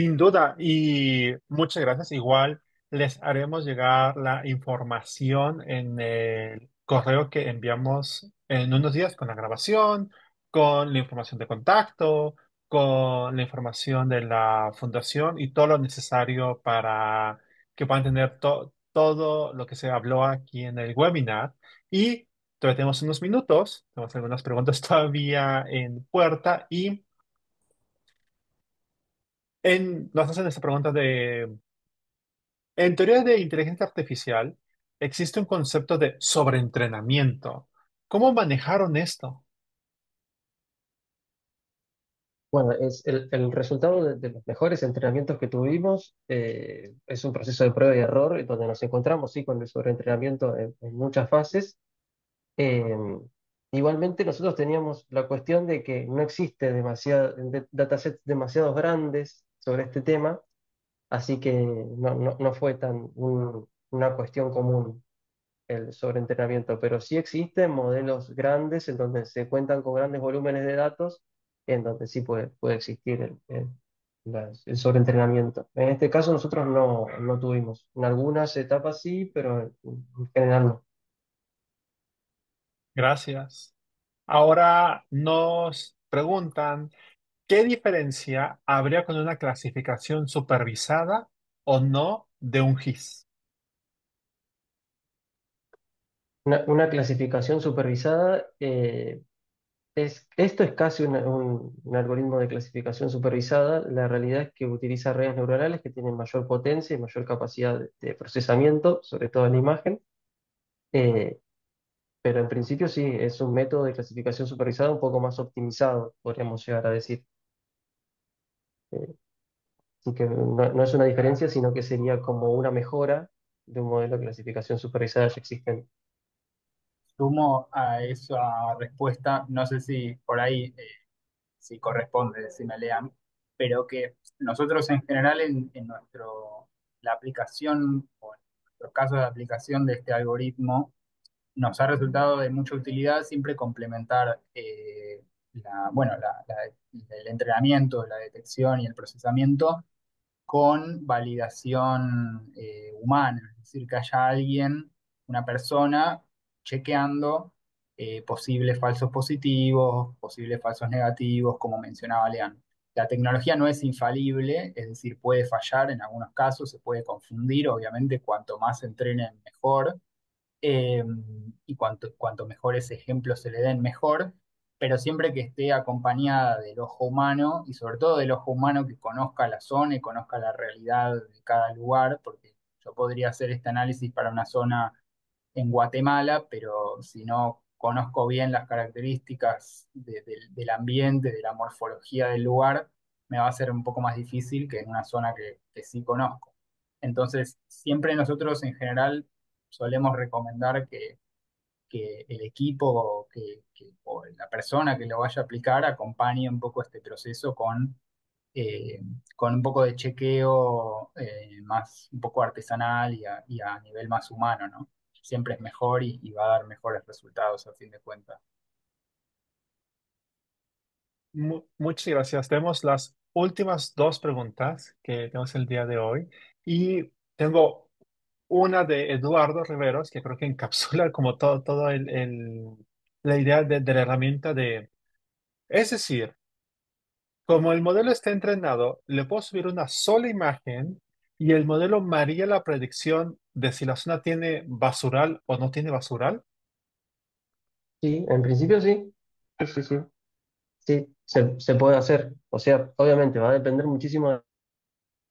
Sin duda, y muchas gracias. Igual les haremos llegar la información en el correo que enviamos en unos días con la grabación, con la información de contacto, con la información de la fundación y todo lo necesario para que puedan tener to- todo lo que se habló aquí en el webinar. Y todavía tenemos unos minutos, tenemos algunas preguntas todavía en puerta y en, nos hacen esta pregunta de En teoría de inteligencia artificial existe un concepto de sobreentrenamiento. ¿Cómo manejaron esto? Bueno, es el, el resultado de, de los mejores entrenamientos que tuvimos eh, es un proceso de prueba y error en donde nos encontramos sí, con el sobreentrenamiento en, en muchas fases. Eh, Igualmente nosotros teníamos la cuestión de que no existe demasiado, de- datasets demasiado grandes sobre este tema, así que no, no, no fue tan un- una cuestión común el sobreentrenamiento, pero sí existen modelos grandes en donde se cuentan con grandes volúmenes de datos, en donde sí puede, puede existir el, el- el sobreentrenamiento. En este caso nosotros no, no tuvimos. En algunas etapas sí, pero en general no. Gracias. Ahora nos preguntan, ¿qué diferencia habría con una clasificación supervisada o no de un GIS? Una, clasificación supervisada, eh, es, esto es casi un, algoritmo de clasificación supervisada. La realidad es que utiliza redes neuronales que tienen mayor potencia y mayor capacidad de, de procesamiento, sobre todo en la imagen. Eh, pero en principio sí, es un método de clasificación supervisada un poco más optimizado, podríamos llegar a decir. Eh, así que no, no es una diferencia, sino que sería como una mejora de un modelo de clasificación supervisada ya existente. Sumo a esa respuesta, no sé si por ahí, eh, si corresponde, si me lean, pero que nosotros en general en, en nuestro, la aplicación o en nuestros casos de aplicación de este algoritmo, nos ha resultado de mucha utilidad siempre complementar eh, la, bueno, la- la- el entrenamiento, la detección y el procesamiento con validación eh, humana, es decir, que haya alguien, una persona, chequeando eh, posibles falsos positivos, posibles falsos negativos, como mencionaba Lean. La tecnología no es infalible, es decir, puede fallar en algunos casos, se puede confundir, obviamente cuanto más se entrenen mejor, eh, y cuanto, cuanto mejores ejemplos se le den, mejor, pero siempre que esté acompañada del ojo humano y sobre todo del ojo humano que conozca la zona y conozca la realidad de cada lugar, porque yo podría hacer este análisis para una zona en Guatemala, pero si no conozco bien las características de- del ambiente, de la morfología del lugar, me va a ser un poco más difícil que en una zona que sí conozco. Entonces, siempre nosotros en general solemos recomendar que, que el equipo que, o la persona que lo vaya a aplicar acompañe un poco este proceso con, eh, con un poco de chequeo eh, más, un poco artesanal y a, nivel más humano, ¿no? Siempre es mejor y, y va a dar mejores resultados a fin de cuentas. Mu- muchas gracias. Tenemos las últimas dos preguntas que tenemos el día de hoy y tengo una de Eduardo Riveros que creo que encapsula como todo, todo el, el- la idea de, de la herramienta de... Es decir, como el modelo está entrenado, le puedo subir una sola imagen y el modelo me haría la predicción de si la zona tiene basural o no tiene basural. Sí, en principio sí. Sí, sí, sí. Sí, se, se puede hacer. O sea, obviamente va a depender muchísimo de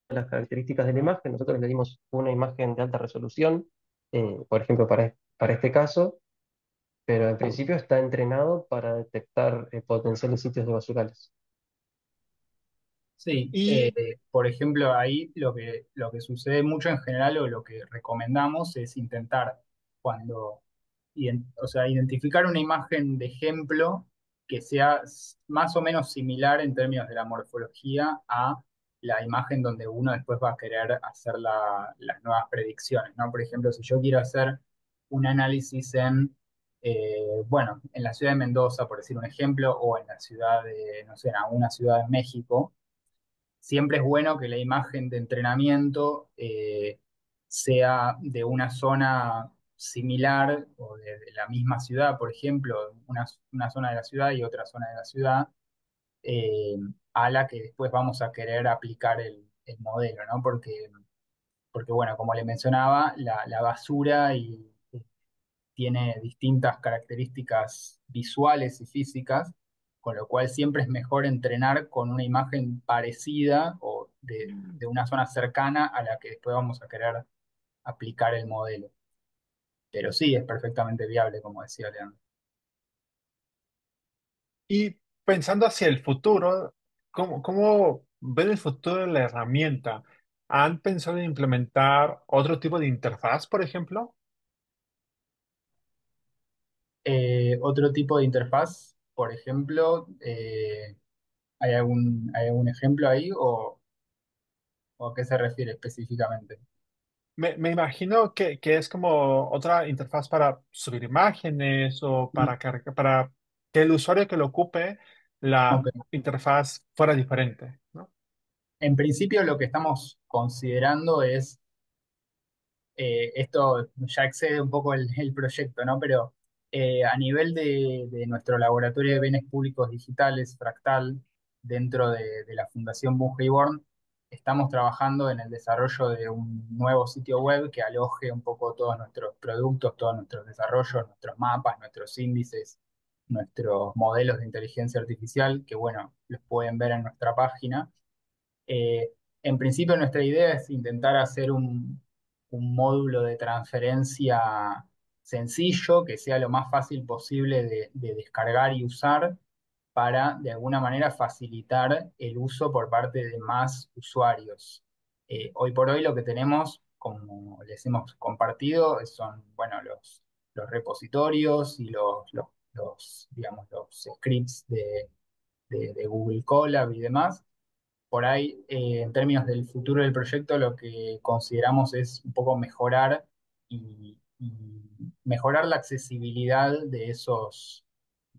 las características de la imagen. Nosotros le dimos una imagen de alta resolución, eh, por ejemplo, para, para este caso, pero en principio está entrenado para detectar eh, potenciales sitios de basurales. Sí, eh, Y por ejemplo, ahí lo que, lo que sucede mucho en general o lo que recomendamos es intentar cuando, o sea, identificar una imagen de ejemplo que sea más o menos similar en términos de la morfología a la imagen donde uno después va a querer hacer la- las nuevas predicciones, ¿no? Por ejemplo, si yo quiero hacer un análisis en, eh, bueno, en la ciudad de Mendoza, por decir un ejemplo, o en la ciudad de, no sé, en alguna ciudad de México siempre es bueno que la imagen de entrenamiento eh, sea de una zona similar o de, de la misma ciudad, por ejemplo, una, una zona de la ciudad y otra zona de la ciudad, eh, a la que después vamos a querer aplicar el, el modelo, ¿no? Porque, porque, bueno, como le mencionaba, la, basura y tiene distintas características visuales y físicas, con lo cual siempre es mejor entrenar con una imagen parecida o de, de una zona cercana a la que después vamos a querer aplicar el modelo. Pero sí, es perfectamente viable, como decía Leandro. Y pensando hacia el futuro, ¿cómo, cómo ven el futuro de la herramienta? ¿Han pensado en implementar otro tipo de interfaz, por ejemplo? Eh, otro tipo de interfaz, por ejemplo, eh, ¿hay algún, hay algún ejemplo ahí o, o a qué se refiere específicamente? Me, me imagino que, que es como otra interfaz para subir imágenes o Mm, para, carga- para que el usuario que lo ocupe, la ok. interfaz fuera diferente, ¿no? En principio lo que estamos considerando es eh, esto ya excede un poco el, el proyecto, ¿no? Pero eh, a nivel de, de nuestro laboratorio de bienes públicos digitales, Fractal, dentro de, de la Fundación Born, estamos trabajando en el desarrollo de un nuevo sitio web que aloje un poco todos nuestros productos, todos nuestros desarrollos, nuestros mapas, nuestros índices, nuestros modelos de inteligencia artificial, que bueno, los pueden ver en nuestra página eh, en principio nuestra idea es intentar hacer un, un módulo de transferencia sencillo, que sea lo más fácil posible de, de descargar y usar para de alguna manera facilitar el uso por parte de más usuarios. Eh, hoy por hoy lo que tenemos, como les hemos compartido, son bueno, los, los repositorios y los, los, digamos, los scripts de, de, de Google Colab y demás. Por ahí, eh, en términos del futuro del proyecto, lo que consideramos es un poco mejorar y, y mejorar la accesibilidad de esos,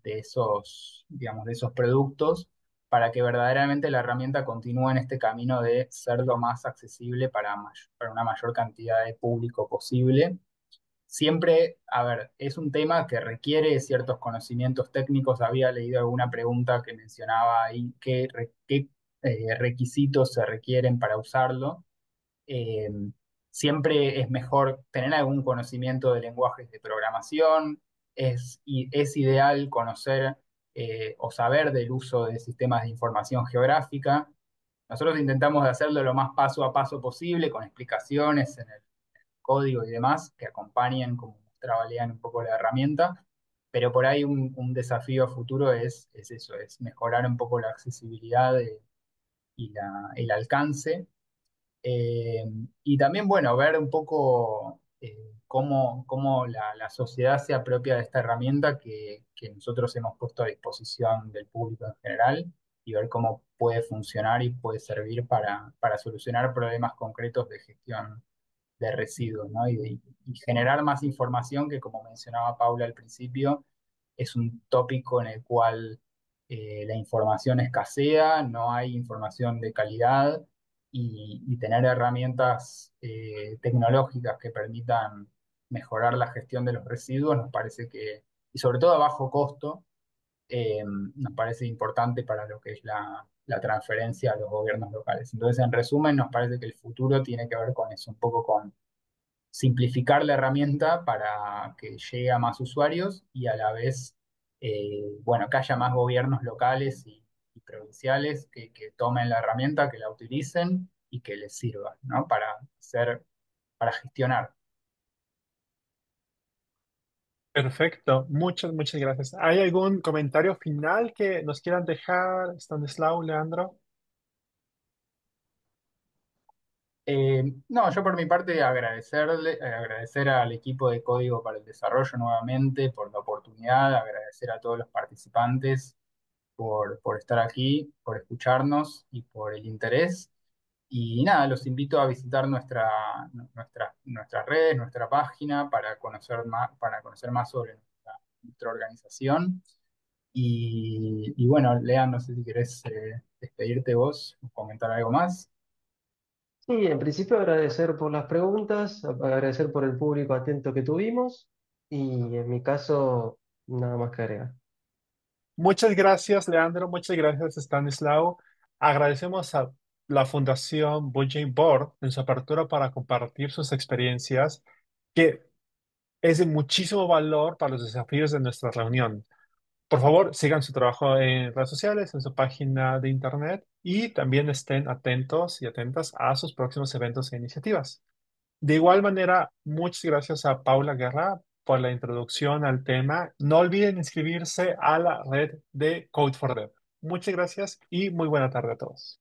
de esos, digamos, de esos productos para que verdaderamente la herramienta continúe en este camino de ser lo más accesible para, may- para una mayor cantidad de público posible Siempre, a ver, es un tema que requiere ciertos conocimientos técnicos. Había leído alguna pregunta que mencionaba ahí qué, qué, eh, requisitos se requieren para usarlo. Eh, siempre es mejor tener algún conocimiento de lenguajes de programación. Es, y es ideal conocer eh, o saber del uso de sistemas de información geográfica. Nosotros intentamos hacerlo lo más paso a paso posible, con explicaciones en el código y demás que acompañen, como mostraba Lean, un poco la herramienta, pero por ahí un, desafío a futuro es, es eso, es mejorar un poco la accesibilidad y la- el alcance. Eh, y también, bueno, ver un poco eh, cómo, cómo la, la sociedad se apropia de esta herramienta que, que nosotros hemos puesto a disposición del público en general y ver cómo puede funcionar y puede servir para, para solucionar problemas concretos de gestión de residuos, ¿no? Y, generar más información que, como mencionaba Paula al principio, es un tópico en el cual eh, la información escasea, no hay información de calidad y, y tener herramientas eh, tecnológicas que permitan mejorar la gestión de los residuos nos parece que, y sobre todo a bajo costo, eh, nos parece importante para lo que es la, la transferencia a los gobiernos locales. Entonces, en resumen, nos parece que el futuro tiene que ver con eso, un poco con simplificar la herramienta para que llegue a más usuarios y a la vez, eh, bueno, que haya más gobiernos locales y, provinciales que, que tomen la herramienta, que la utilicen y que les sirva, ¿no? Para hacer, para gestionar. Perfecto, muchas, muchas gracias. ¿Hay algún comentario final que nos quieran dejar, Stanislao, Leandro? Eh, no, yo por mi parte agradecerle, eh, agradecer al equipo de Código para el Desarrollo nuevamente por la oportunidad, agradecer a todos los participantes por, por estar aquí, por escucharnos y por el interés. Y nada, los invito a visitar nuestra, nuestra, nuestras redes, nuestra página para conocer más, para conocer más sobre nuestra, nuestra organización. Y, y bueno, Lean, no sé si querés eh, despedirte vos, comentar algo más. Sí, en principio agradecer por las preguntas, agradecer por el público atento que tuvimos y en mi caso nada más que agregar. Muchas gracias, Leandro. Muchas gracias, Stanislao. Agradecemos a la Fundación Budget Board en su apertura para compartir sus experiencias, que es de muchísimo valor para los desafíos de nuestra reunión. Por favor, sigan su trabajo en redes sociales, en su página de internet y también estén atentos y atentas a sus próximos eventos e iniciativas. De igual manera, muchas gracias a Paula Guerra por la introducción al tema. No olviden inscribirse a la red de Code for Dev. Muchas gracias y muy buena tarde a todos.